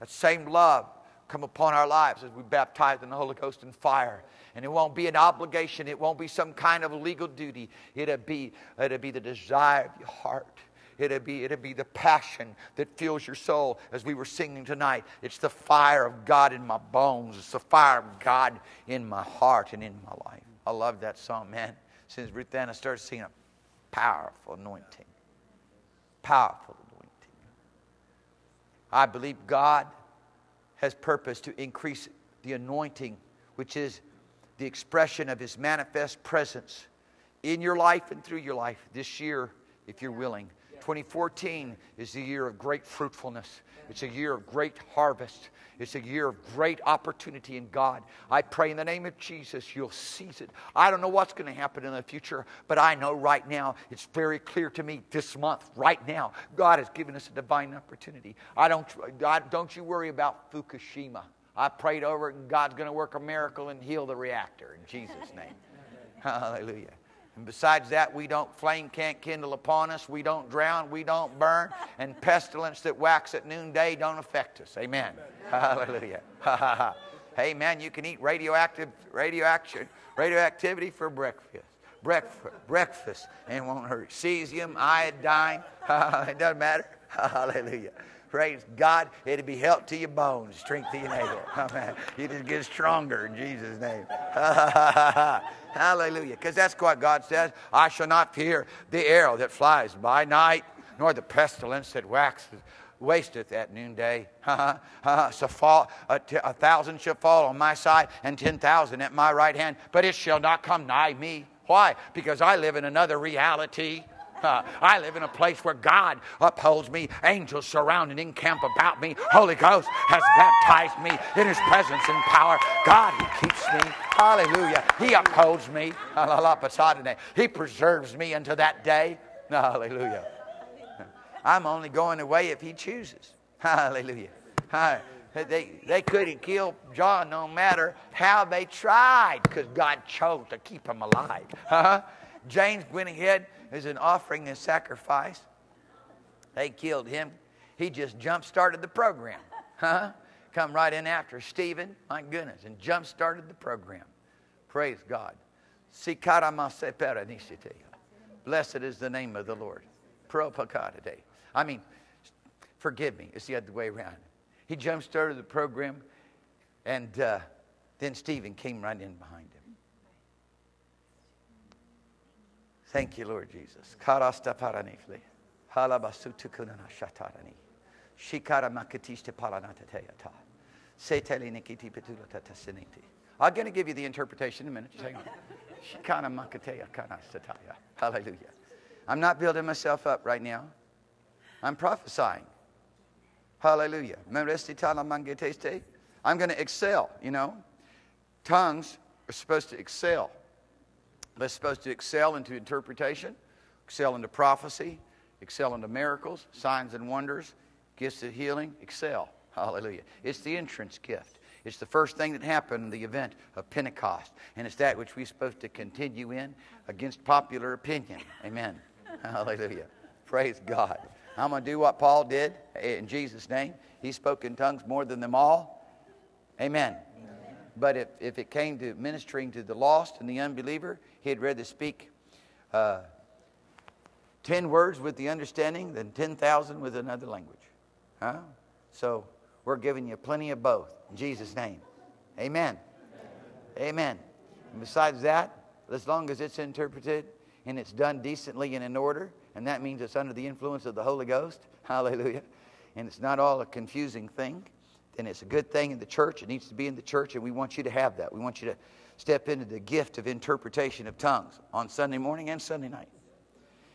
That same love come upon our lives as we baptize in the Holy Ghost and fire. And it won't be an obligation, it won't be some kind of legal duty. It'll be, it'll be the desire of your heart. It'll be, it'll be the passion that fills your soul as we were singing tonight. It's the fire of God in my bones. It's the fire of God in my heart and in my life. I love that song, man. Since Ruth Anna started singing a powerful anointing. Powerful anointing. I believe God has purpose to increase the anointing, which is the expression of His manifest presence in your life and through your life this year, if you're willing. 2014 is the year of great fruitfulness. It's a year of great harvest. It's a year of great opportunity in God. I pray in the name of Jesus you'll seize it. I don't know what's going to happen in the future, but I know right now it's very clear to me this month, right now, God has given us a divine opportunity. I don't, I, don't you worry about Fukushima. I prayed over it, and God's going to work a miracle and heal the reactor in Jesus' name. Hallelujah. And besides that, we don't, flame can't kindle upon us. We don't drown. We don't burn. And pestilence that wax at noonday don't affect us. Amen. Hallelujah. hey, man, you can eat radioactive, radioaction, radioactivity for breakfast. Breakfast, breakfast, and it won't hurt. Cesium, iodine, it doesn't matter. Hallelujah. Praise God. It'll be help to your bones, strength to your. Amen. You just get stronger in Jesus' name. Hallelujah. Because that's what God says. I shall not fear the arrow that flies by night, nor the pestilence that waxes wasteth at noonday. Uh-huh. Uh-huh. so fall, a, t- a thousand shall fall on my side, and ten thousand at my right hand, but it shall not come nigh me. Why? Because I live in another reality. Uh, I live in a place where God upholds me, angels surround and encamp about me. Holy Ghost has baptized me in His presence and power. God, He keeps me. Hallelujah. He upholds me. He preserves me unto that day. Hallelujah. I'm only going away if He chooses. Hallelujah. They, they couldn't kill John no matter how they tried because God chose to keep him alive. Huh? James went ahead as an offering and sacrifice. They killed him. He just jump started the program. Huh? Come right in after Stephen, my goodness, and jump started the program. Praise God. Blessed is the name of the Lord. today. I mean, forgive me, it's the other way around. He jump started the program, and uh, then Stephen came right in behind him. Thank you, Lord Jesus. I'm going to give you the interpretation in a minute. Just hang on. Hallelujah. I'm not building myself up right now. I'm prophesying. Hallelujah. I'm going to excel, you know. Tongues are supposed to excel. They're supposed to excel into interpretation, excel into prophecy, excel into miracles, signs and wonders, gifts of healing, excel. Hallelujah. It's the entrance gift. It's the first thing that happened in the event of Pentecost. And it's that which we're supposed to continue in against popular opinion. Amen. Hallelujah. Praise God. I'm going to do what Paul did in Jesus' name. He spoke in tongues more than them all. Amen. But if, if it came to ministering to the lost and the unbeliever, he'd rather speak uh, 10 words with the understanding than 10,000 with another language. Huh? So we're giving you plenty of both. In Jesus' name. Amen. Amen. Amen. And besides that, as long as it's interpreted and it's done decently and in order, and that means it's under the influence of the Holy Ghost. Hallelujah. And it's not all a confusing thing. Then it's a good thing in the church. It needs to be in the church, and we want you to have that. We want you to step into the gift of interpretation of tongues on Sunday morning and Sunday night,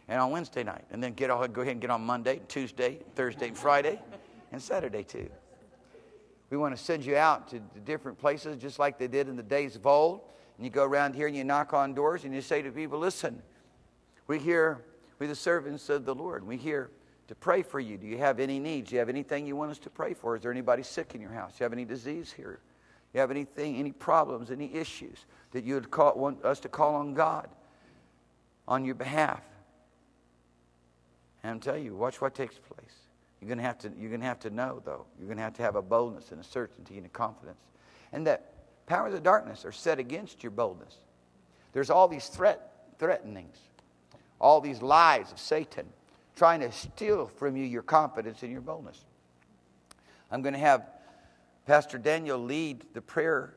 and on Wednesday night, and then get all, go ahead and get on Monday, Tuesday, Thursday, and Friday, and Saturday too. We want to send you out to different places, just like they did in the days of old. And you go around here and you knock on doors and you say to people, "Listen, we hear we're the servants of the Lord. We here to pray for you. Do you have any needs? Do you have anything you want us to pray for? Is there anybody sick in your house? Do you have any disease here? Do you have anything, any problems, any issues that you would call, want us to call on God on your behalf? And I'm telling you, watch what takes place. You're going to have to, you're going to, have to know, though. You're going to have to have a boldness and a certainty and a confidence. And that powers of darkness are set against your boldness. There's all these threat, threatenings all these lies of Satan trying to steal from you your confidence and your boldness. I'm going to have Pastor Daniel lead the prayer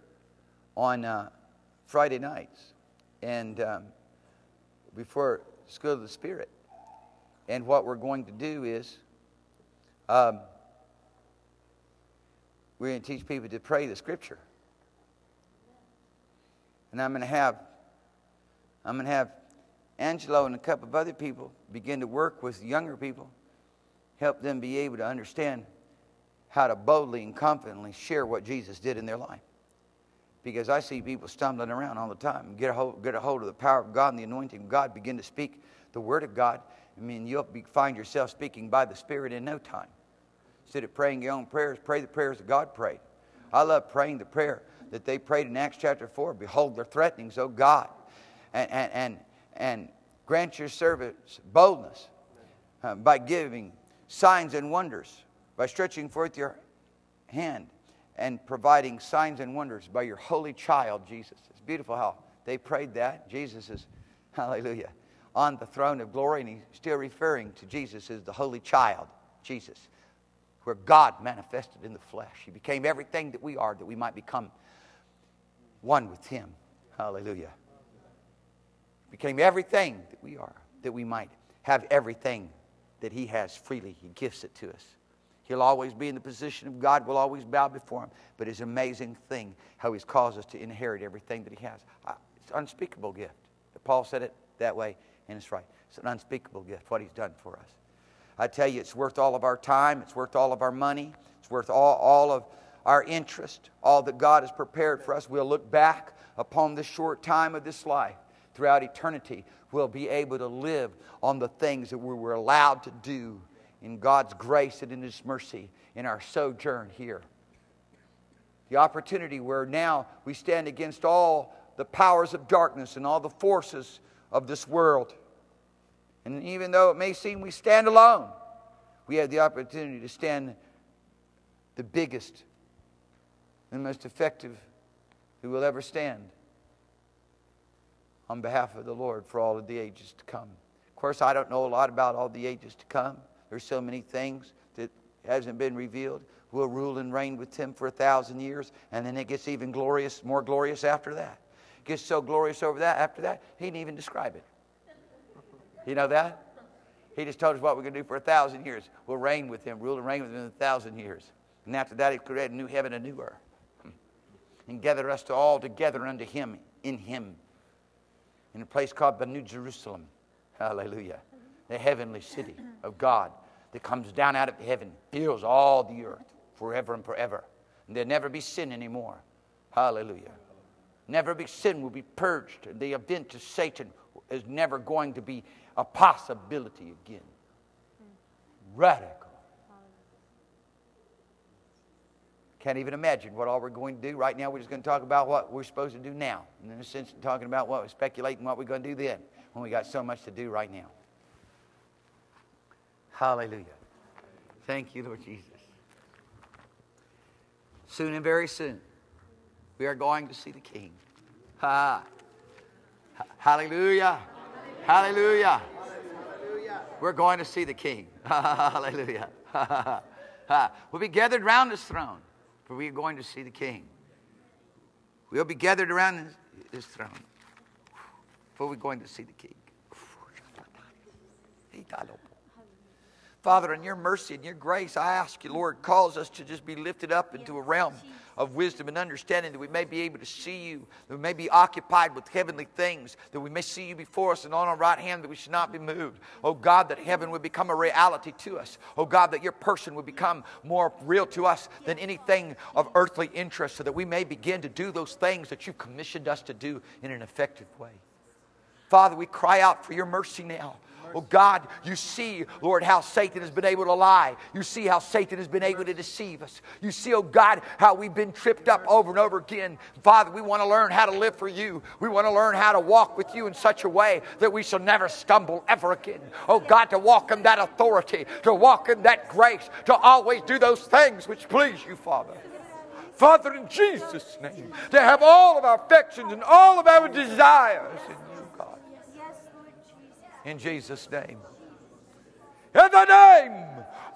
on uh, Friday nights and um, before School of the Spirit. And what we're going to do is um, we're going to teach people to pray the Scripture. And I'm going to have I'm going to have Angelo and a couple of other people begin to work with younger people, help them be able to understand how to boldly and confidently share what Jesus did in their life. Because I see people stumbling around all the time. Get a hold, get a hold of the power of God and the anointing of God. Begin to speak the word of God. I mean, you'll be, find yourself speaking by the Spirit in no time. Instead of praying your own prayers, pray the prayers that God prayed. I love praying the prayer that they prayed in Acts chapter 4. Behold their threatenings, O God. And, and, and, and grant your servants boldness uh, by giving signs and wonders, by stretching forth your hand and providing signs and wonders by your holy child, Jesus. It's beautiful how they prayed that. Jesus is, hallelujah, on the throne of glory, and he's still referring to Jesus as the holy child, Jesus, where God manifested in the flesh. He became everything that we are, that we might become one with him. Hallelujah became everything that we are, that we might have everything that He has freely. He gifts it to us. He'll always be in the position of God. We'll always bow before Him. But it's an amazing thing how He's caused us to inherit everything that He has. It's an unspeakable gift. Paul said it that way, and it's right. It's an unspeakable gift, what He's done for us. I tell you, it's worth all of our time. It's worth all of our money. It's worth all, all of our interest, all that God has prepared for us. We'll look back upon this short time of this life throughout eternity, we'll be able to live on the things that we were allowed to do in God's grace and in His mercy in our sojourn here. The opportunity where now we stand against all the powers of darkness and all the forces of this world. And even though it may seem we stand alone, we have the opportunity to stand the biggest and most effective who will ever stand on behalf of the Lord for all of the ages to come. Of course, I don't know a lot about all the ages to come. There's so many things that hasn't been revealed. We'll rule and reign with him for a thousand years, and then it gets even glorious, more glorious after that. It gets so glorious over that after that, he didn't even describe it. You know that? He just told us what we're going to do for a thousand years. We'll reign with him, rule and reign with him in a thousand years. And after that, he created a new heaven and a new earth. And gathered us to all together unto him in him in a place called the New Jerusalem. Hallelujah. The heavenly city of God that comes down out of heaven, fills all the earth forever and forever. And there'll never be sin anymore. Hallelujah. Never be sin will be purged. And the event of Satan is never going to be a possibility again. Radical. Can't even imagine what all we're going to do. Right now, we're just going to talk about what we're supposed to do now. And in a sense, talking about what we're speculating what we're going to do then when we got so much to do right now. Hallelujah. Thank you, Lord Jesus. Soon and very soon, we are going to see the King. Ha. Hallelujah. Hallelujah. We're going to see the King. Hallelujah. we'll be gathered round his throne for we are going to see the King. We'll be gathered around his, his throne, for we're going to see the King. Father, in your mercy and your grace, I ask you, Lord, cause us to just be lifted up into a realm of wisdom and understanding that we may be able to see you, that we may be occupied with heavenly things, that we may see you before us and on our right hand, that we should not be moved. Oh God, that heaven would become a reality to us. Oh God, that your person would become more real to us than anything of earthly interest, so that we may begin to do those things that you've commissioned us to do in an effective way. Father, we cry out for your mercy now. Oh God, you see, Lord, how Satan has been able to lie. You see how Satan has been able to deceive us. You see, oh God, how we've been tripped up over and over again. Father, we want to learn how to live for you. We want to learn how to walk with you in such a way that we shall never stumble ever again. Oh God, to walk in that authority, to walk in that grace, to always do those things which please you, Father. Father, in Jesus' name, to have all of our affections and all of our desires in Jesus' name. In the name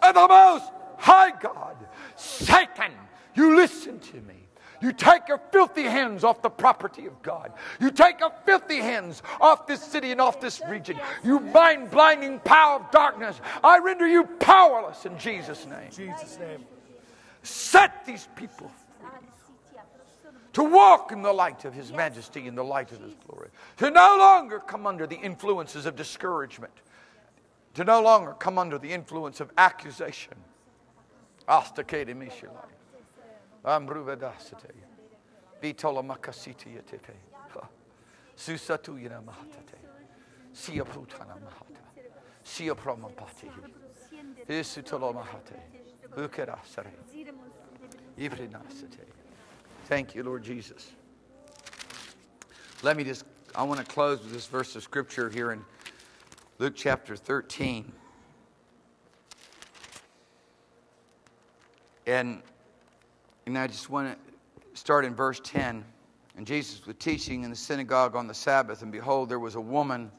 of the Most High God, Satan, you listen to me. You take your filthy hands off the property of God. You take your filthy hands off this city and off this region. You mind blinding power of darkness. I render you powerless in Jesus' name. Jesus' name. Set these people to walk in the light of His majesty and the light of His glory, to no longer come under the influences of discouragement, to no longer come under the influence of accusation. Astakete Mishilai. Amruvedasate. Bitola Makasiti Yatepe. Susatu Yana Mahatate. Sia Putana Mahata. Sia Promapati. Isutolo Ukerasare. Ifrinasate. Thank you, Lord Jesus. Let me just, I want to close with this verse of scripture here in Luke chapter 13. And, and I just want to start in verse 10. And Jesus was teaching in the synagogue on the Sabbath, and behold, there was a woman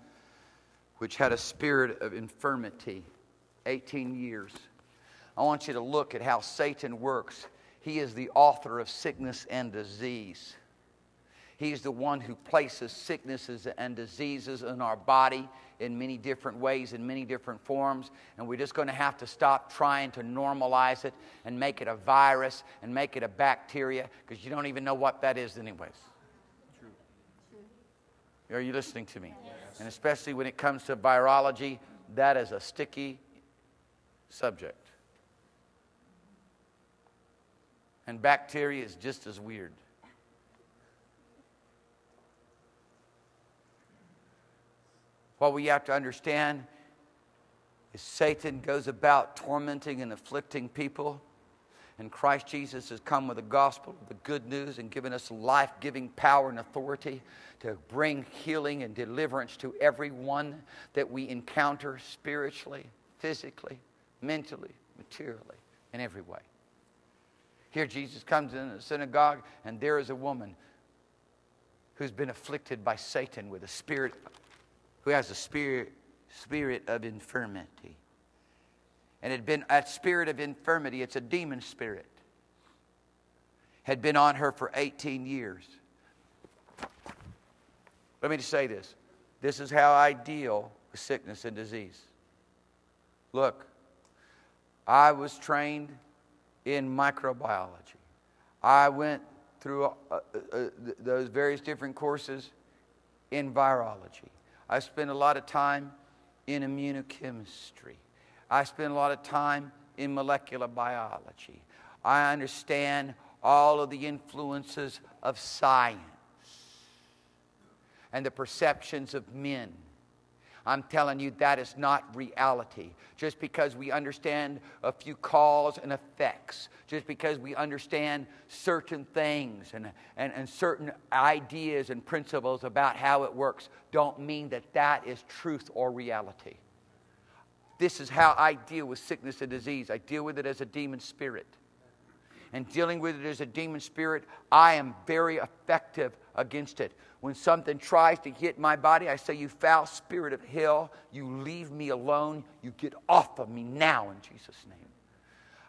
which had a spirit of infirmity, 18 years. I want you to look at how Satan works. He is the author of sickness and disease. He's the one who places sicknesses and diseases in our body in many different ways, in many different forms. And we're just going to have to stop trying to normalize it and make it a virus and make it a bacteria because you don't even know what that is, anyways. True. Are you listening to me? Yes. And especially when it comes to virology, that is a sticky subject. And bacteria is just as weird. What we have to understand is Satan goes about tormenting and afflicting people. And Christ Jesus has come with the gospel, the good news, and given us life giving power and authority to bring healing and deliverance to everyone that we encounter spiritually, physically, mentally, materially, in every way. Here, Jesus comes in the synagogue, and there is a woman who's been afflicted by Satan with a spirit, who has a spirit, spirit of infirmity. And it had been that spirit of infirmity, it's a demon spirit, had been on her for 18 years. Let me just say this this is how I deal with sickness and disease. Look, I was trained in microbiology. I went through uh, uh, uh those various different courses in virology. I spent a lot of time in immunochemistry. I spent a lot of time in molecular biology. I understand all of the influences of science and the perceptions of men. I'm telling you, that is not reality. Just because we understand a few cause and effects, just because we understand certain things and, and, and certain ideas and principles about how it works, don't mean that that is truth or reality. This is how I deal with sickness and disease. I deal with it as a demon spirit. And dealing with it as a demon spirit, I am very effective against it. When something tries to hit my body, I say, You foul spirit of hell, you leave me alone. You get off of me now in Jesus' name.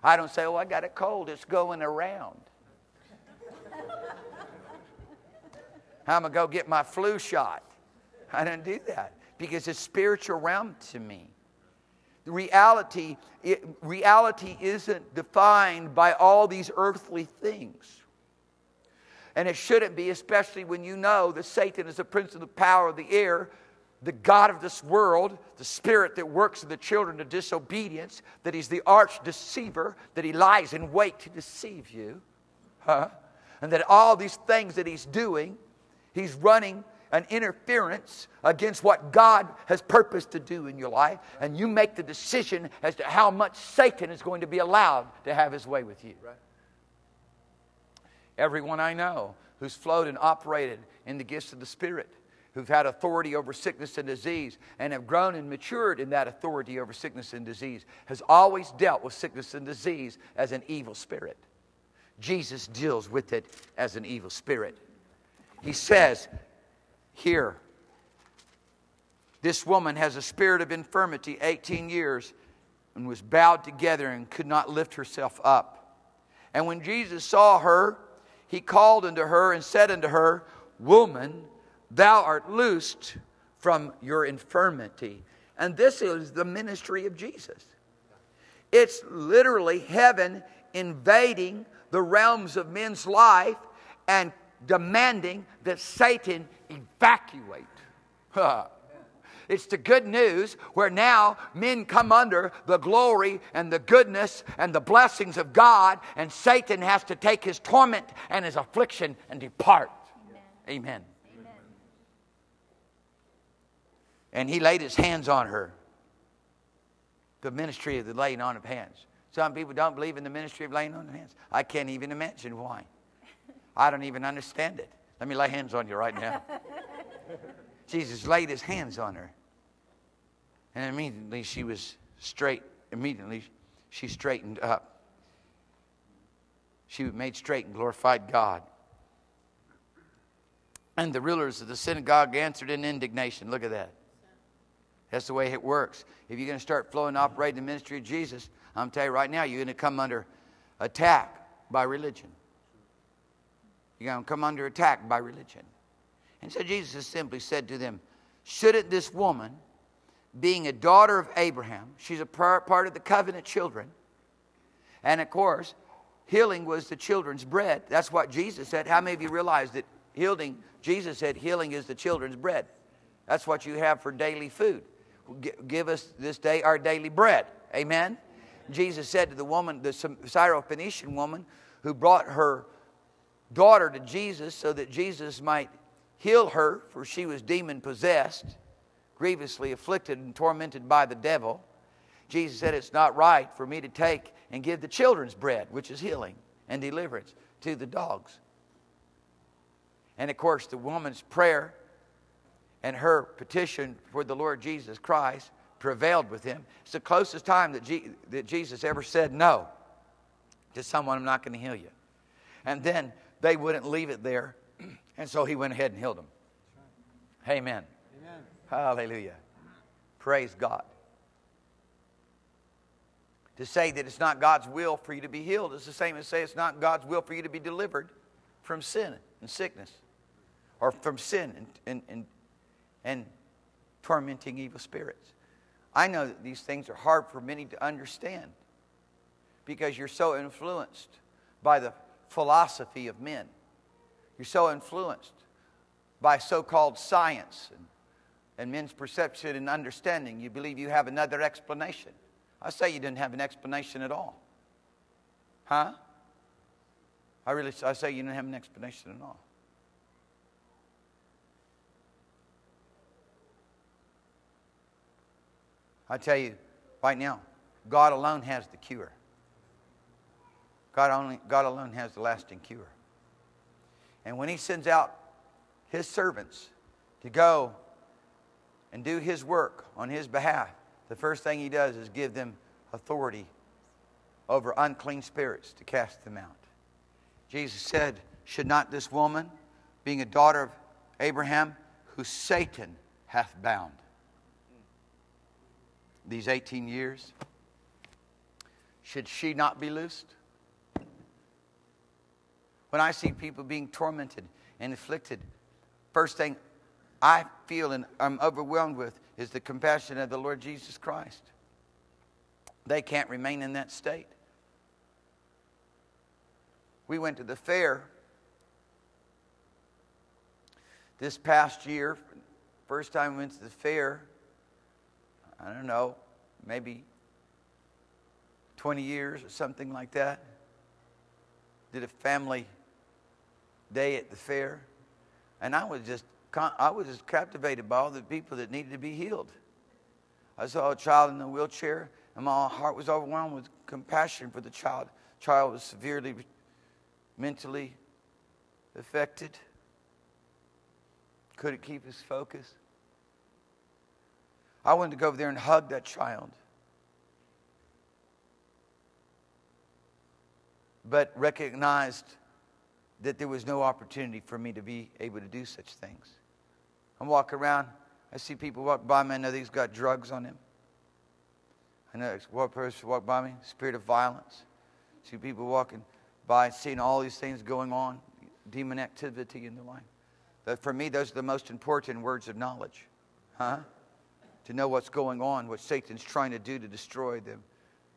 I don't say, Oh, I got a cold, it's going around. I'm going to go get my flu shot. I don't do that because it's spiritual realm to me. Reality, it, reality isn't defined by all these earthly things. And it shouldn't be, especially when you know that Satan is the prince of the power of the air, the God of this world, the spirit that works in the children of disobedience, that he's the arch deceiver, that he lies in wait to deceive you. Huh? And that all these things that he's doing, he's running an interference against what God has purposed to do in your life, and you make the decision as to how much Satan is going to be allowed to have his way with you. Right. Everyone I know who's flowed and operated in the gifts of the Spirit, who've had authority over sickness and disease, and have grown and matured in that authority over sickness and disease, has always dealt with sickness and disease as an evil spirit. Jesus deals with it as an evil spirit. He says here, this woman has a spirit of infirmity 18 years and was bowed together and could not lift herself up. And when Jesus saw her, he called unto her and said unto her, Woman, thou art loosed from your infirmity. And this is the ministry of Jesus. It's literally heaven invading the realms of men's life and demanding that Satan evacuate. It's the good news where now men come under the glory and the goodness and the blessings of God, and Satan has to take his torment and his affliction and depart. Amen. Amen. And he laid his hands on her. The ministry of the laying on of hands. Some people don't believe in the ministry of laying on of hands. I can't even imagine why. I don't even understand it. Let me lay hands on you right now. Jesus laid his hands on her. And immediately she was straight. Immediately she straightened up. She made straight and glorified God. And the rulers of the synagogue answered in indignation. Look at that. That's the way it works. If you're going to start flowing, operating the ministry of Jesus, I'm telling you right now, you're going to come under attack by religion. You're going to come under attack by religion. And so Jesus simply said to them, Shouldn't this woman, being a daughter of Abraham, she's a part of the covenant children, and of course, healing was the children's bread. That's what Jesus said. How many of you realize that healing, Jesus said, healing is the children's bread? That's what you have for daily food. Give us this day our daily bread. Amen? Jesus said to the woman, the Syrophoenician woman, who brought her daughter to Jesus so that Jesus might heal her, for she was demon possessed, grievously afflicted and tormented by the devil. Jesus said, It's not right for me to take and give the children's bread, which is healing and deliverance, to the dogs. And of course, the woman's prayer and her petition for the Lord Jesus Christ prevailed with him. It's the closest time that, that Jesus ever said no to someone, I'm not going to heal you. And then they wouldn't leave it there. And so he went ahead and healed them. Right. Amen. Amen. Hallelujah. Praise God. To say that it's not God's will for you to be healed is the same as say it's not God's will for you to be delivered from sin and sickness or from sin and, and, and, and tormenting evil spirits. I know that these things are hard for many to understand because you're so influenced by the philosophy of men. You're so influenced by so called science and, and men's perception and understanding. You believe you have another explanation. I say you didn't have an explanation at all. Huh? I really I say you didn't have an explanation at all. I tell you right now, God alone has the cure. God, only, God alone has the lasting cure. And when He sends out His servants to go and do His work on His behalf, the first thing He does is give them authority over unclean spirits to cast them out. Jesus said, Should not this woman, being a daughter of Abraham, who Satan hath bound, these 18 years, should she not be loosed? When I see people being tormented and afflicted, first thing I feel and I'm overwhelmed with is the compassion of the Lord Jesus Christ. They can't remain in that state. We went to the fair this past year. First time we went to the fair, I don't know, maybe 20 years or something like that. Did a family day at the fair, and I was just I was just captivated by all the people that needed to be healed. I saw a child in a wheelchair, and my heart was overwhelmed with compassion for the child. The child was severely mentally affected, couldn't keep his focus. I wanted to go over there and hug that child. But recognized that there was no opportunity for me to be able to do such things. I'm walking around, I see people walk by me, I know they've got drugs on them. I know one person walk by me, spirit of violence. See people walking by, seeing all these things going on, demon activity in their life. But for me, those are the most important words of knowledge. Huh? To know what's going on, what Satan's trying to do to destroy them,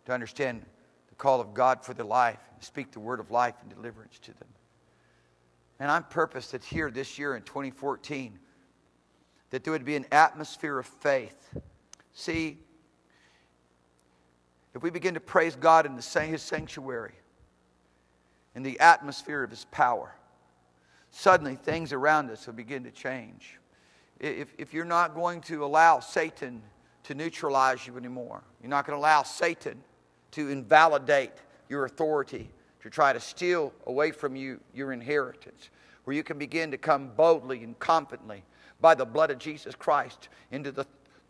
to understand the call of God for their life, speak the word of life and deliverance to them. And I'm purposed that here this year in 2014, that there would be an atmosphere of faith. See, if we begin to praise God in the, His sanctuary, in the atmosphere of His power, suddenly things around us will begin to change. If, if you're not going to allow Satan to neutralize you anymore, you're not going to allow Satan to invalidate your authority, to try to steal away from you your inheritance, where you can begin to come boldly and confidently by the blood of Jesus Christ into the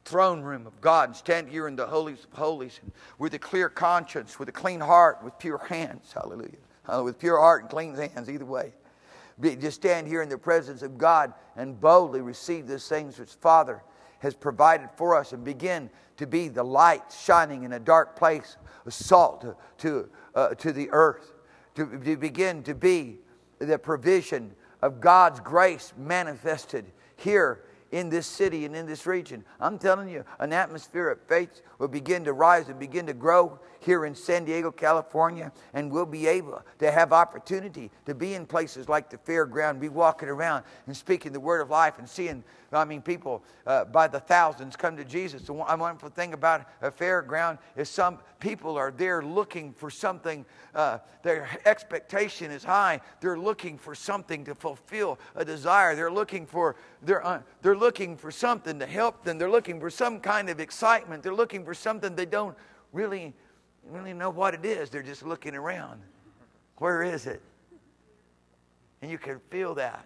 throne room of God and stand here in the holies of holies with a clear conscience, with a clean heart, with pure hands. Hallelujah. Uh, with pure heart and clean hands, either way. Be, just stand here in the presence of God and boldly receive those things which Father has provided for us and begin to be the light shining in a dark place, a salt to, to, uh, to the earth, to, to begin to be the provision of God's grace manifested here in this city and in this region. I'm telling you, an atmosphere of faith will begin to rise and begin to grow here in San Diego, California, and we'll be able to have opportunity to be in places like the fairground, be walking around and speaking the word of life and seeing, I mean, people uh, by the thousands come to Jesus. The one wonderful thing about a fairground is some people are there looking for something. Uh, their expectation is high. They're looking for something to fulfill a desire. They're looking for they're uh, they're looking for something to help them. They're looking for some kind of excitement. They're looking for something they don't really really know what it is. They're just looking around. Where is it? And you can feel that.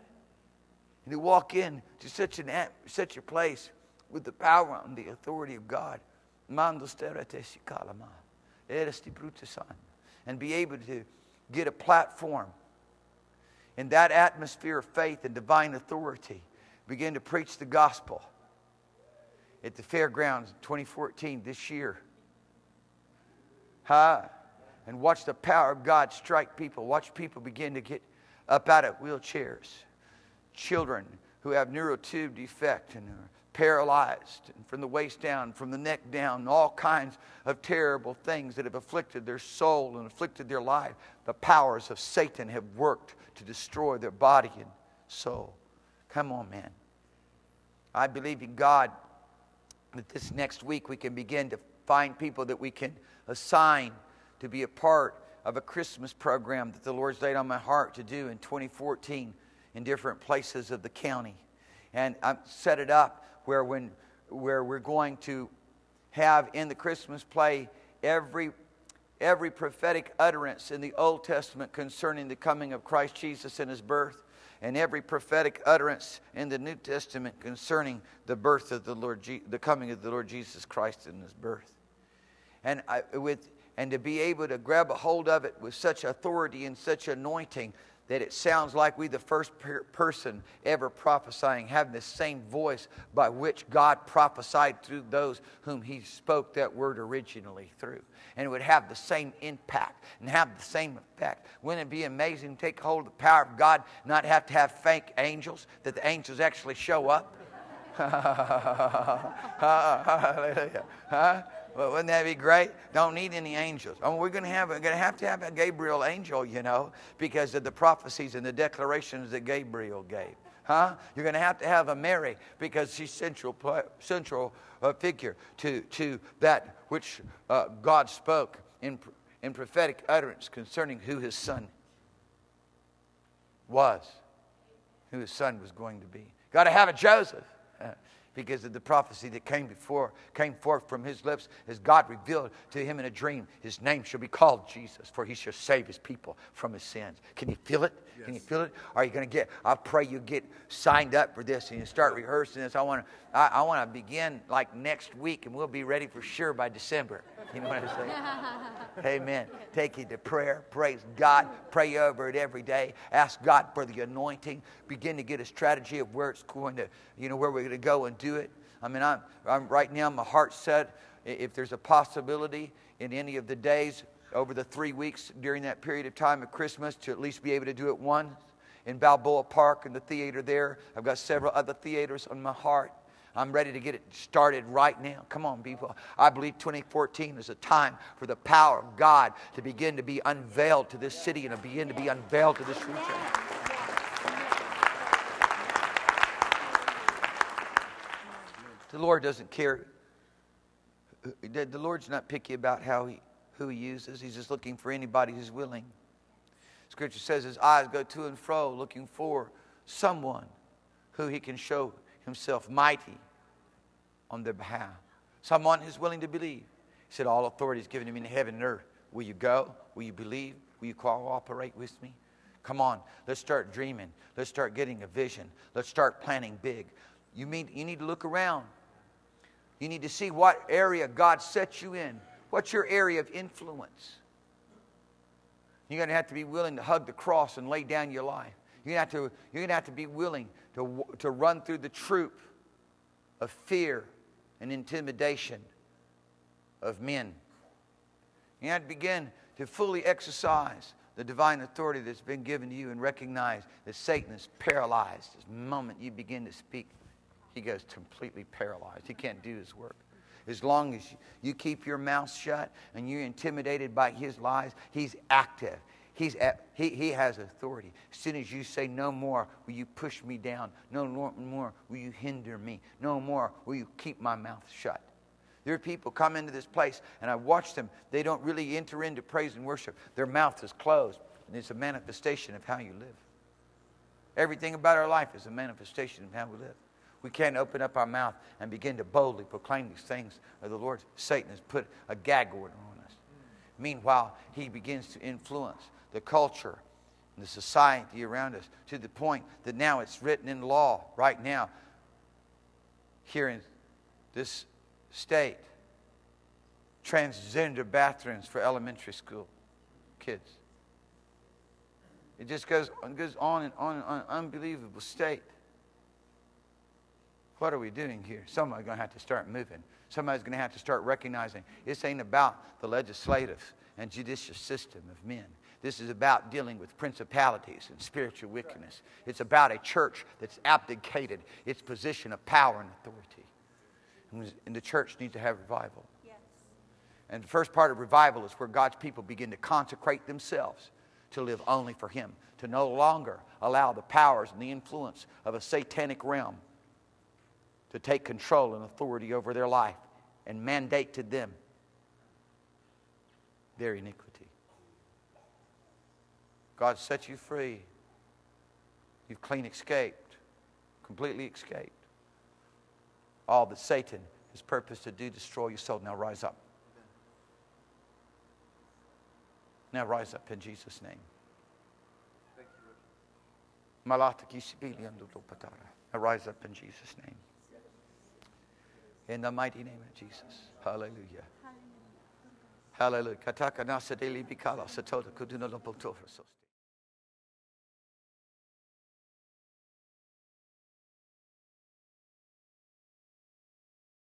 And you walk in to such, an, such a place with the power and the authority of God. And be able to get a platform in that atmosphere of faith and divine authority. Begin to preach the gospel at the fairgrounds 2014 this year. Huh? And watch the power of God strike people. Watch people begin to get up out of wheelchairs. Children who have neural tube defect and are paralyzed and from the waist down, from the neck down, all kinds of terrible things that have afflicted their soul and afflicted their life. The powers of Satan have worked to destroy their body and soul. Come on, man. I believe in God that this next week we can begin to find people that we can assign to be a part of a Christmas program that the Lord's laid on my heart to do in 2014 in different places of the county. And I've set it up where, when, where we're going to have in the Christmas play every, every prophetic utterance in the Old Testament concerning the coming of Christ Jesus and his birth, and every prophetic utterance in the New Testament concerning the birth of the Lord, Je- the coming of the Lord Jesus Christ and his birth. And I, with and to be able to grab a hold of it with such authority and such anointing that it sounds like we the first per- person ever prophesying having the same voice by which god prophesied through those whom he spoke that word originally through. And it would have the same impact and have the same effect. Wouldn't it be amazing to take hold of the power of god not have to have fake angels that the angels actually show up? Hallelujah. Huh? Well, wouldn't that be great? Don't need any angels. I mean, we're going to have, going to have to have a Gabriel angel, you know, because of the prophecies and the declarations that Gabriel gave. Huh? You're going to have to have a Mary because she's central, central uh, figure to, to that which uh, God spoke in, in prophetic utterance concerning who his son was, who his son was going to be. Got to have a Joseph because of the prophecy that came before came forth from his lips as God revealed to him in a dream his name shall be called Jesus for he shall save his people from his sins. Can you feel it? Yes. can you feel it? Are you going to get I pray you get signed up for this and you start rehearsing this. I want to I, I want to begin like next week and we'll be ready for sure by December you know what I'm saying amen take it to prayer praise God pray over it every day ask God for the anointing begin to get a strategy of where it's going to you know where we're going to go and do it. I mean, I'm, I'm right now, my heart set. If there's a possibility in any of the days over the three weeks during that period of time of Christmas to at least be able to do it once in Balboa Park and the theater there. I've got several other theaters on my heart. I'm ready to get it started right now. Come on, people. I believe 2014 is a time for the power of God to begin to be unveiled to this city and to begin to be unveiled to this region. The Lord doesn't care. The Lord's not picky about how he, who he uses. He's just looking for anybody who's willing. Scripture says his eyes go to and fro looking for someone who he can show himself mighty on their behalf. Someone who's willing to believe. He said, All authority is given to me in heaven and earth. Will you go? Will you believe? Will you cooperate with me? Come on, let's start dreaming. Let's start getting a vision. Let's start planning big. You, mean, you need to look around. You need to see what area God sets you in. What's your area of influence? You're going to have to be willing to hug the cross and lay down your life. You're going to have to, you're going to, have to be willing to, to run through the troop of fear and intimidation of men. You have to begin to fully exercise the divine authority that's been given to you and recognize that Satan is paralyzed the moment you begin to speak he goes completely paralyzed. He can't do his work. As long as you keep your mouth shut and you're intimidated by his lies, he's active. He's at, he, he has authority. As soon as you say, No more will you push me down, no more will you hinder me, no more will you keep my mouth shut. There are people come into this place, and I watch them. They don't really enter into praise and worship. Their mouth is closed, and it's a manifestation of how you live. Everything about our life is a manifestation of how we live we can't open up our mouth and begin to boldly proclaim these things of the Lord. Satan has put a gag order on us. Meanwhile, he begins to influence the culture and the society around us to the point that now it's written in law right now here in this state transgender bathrooms for elementary school kids. It just goes, goes on and on, and on unbelievable state. What are we doing here? Somebody's going to have to start moving. Somebody's going to have to start recognizing this ain't about the legislative and judicial system of men. This is about dealing with principalities and spiritual wickedness. It's about a church that's abdicated its position of power and authority. And the church needs to have revival. Yes. And the first part of revival is where God's people begin to consecrate themselves to live only for Him, to no longer allow the powers and the influence of a satanic realm to take control and authority over their life and mandate to them their iniquity. God set you free. You've clean escaped, completely escaped. All that Satan has purposed to do, destroy your soul. Now rise up. Now rise up in Jesus' name. Now rise up in Jesus' name. In the mighty name of Jesus. Hallelujah. Hallelujah.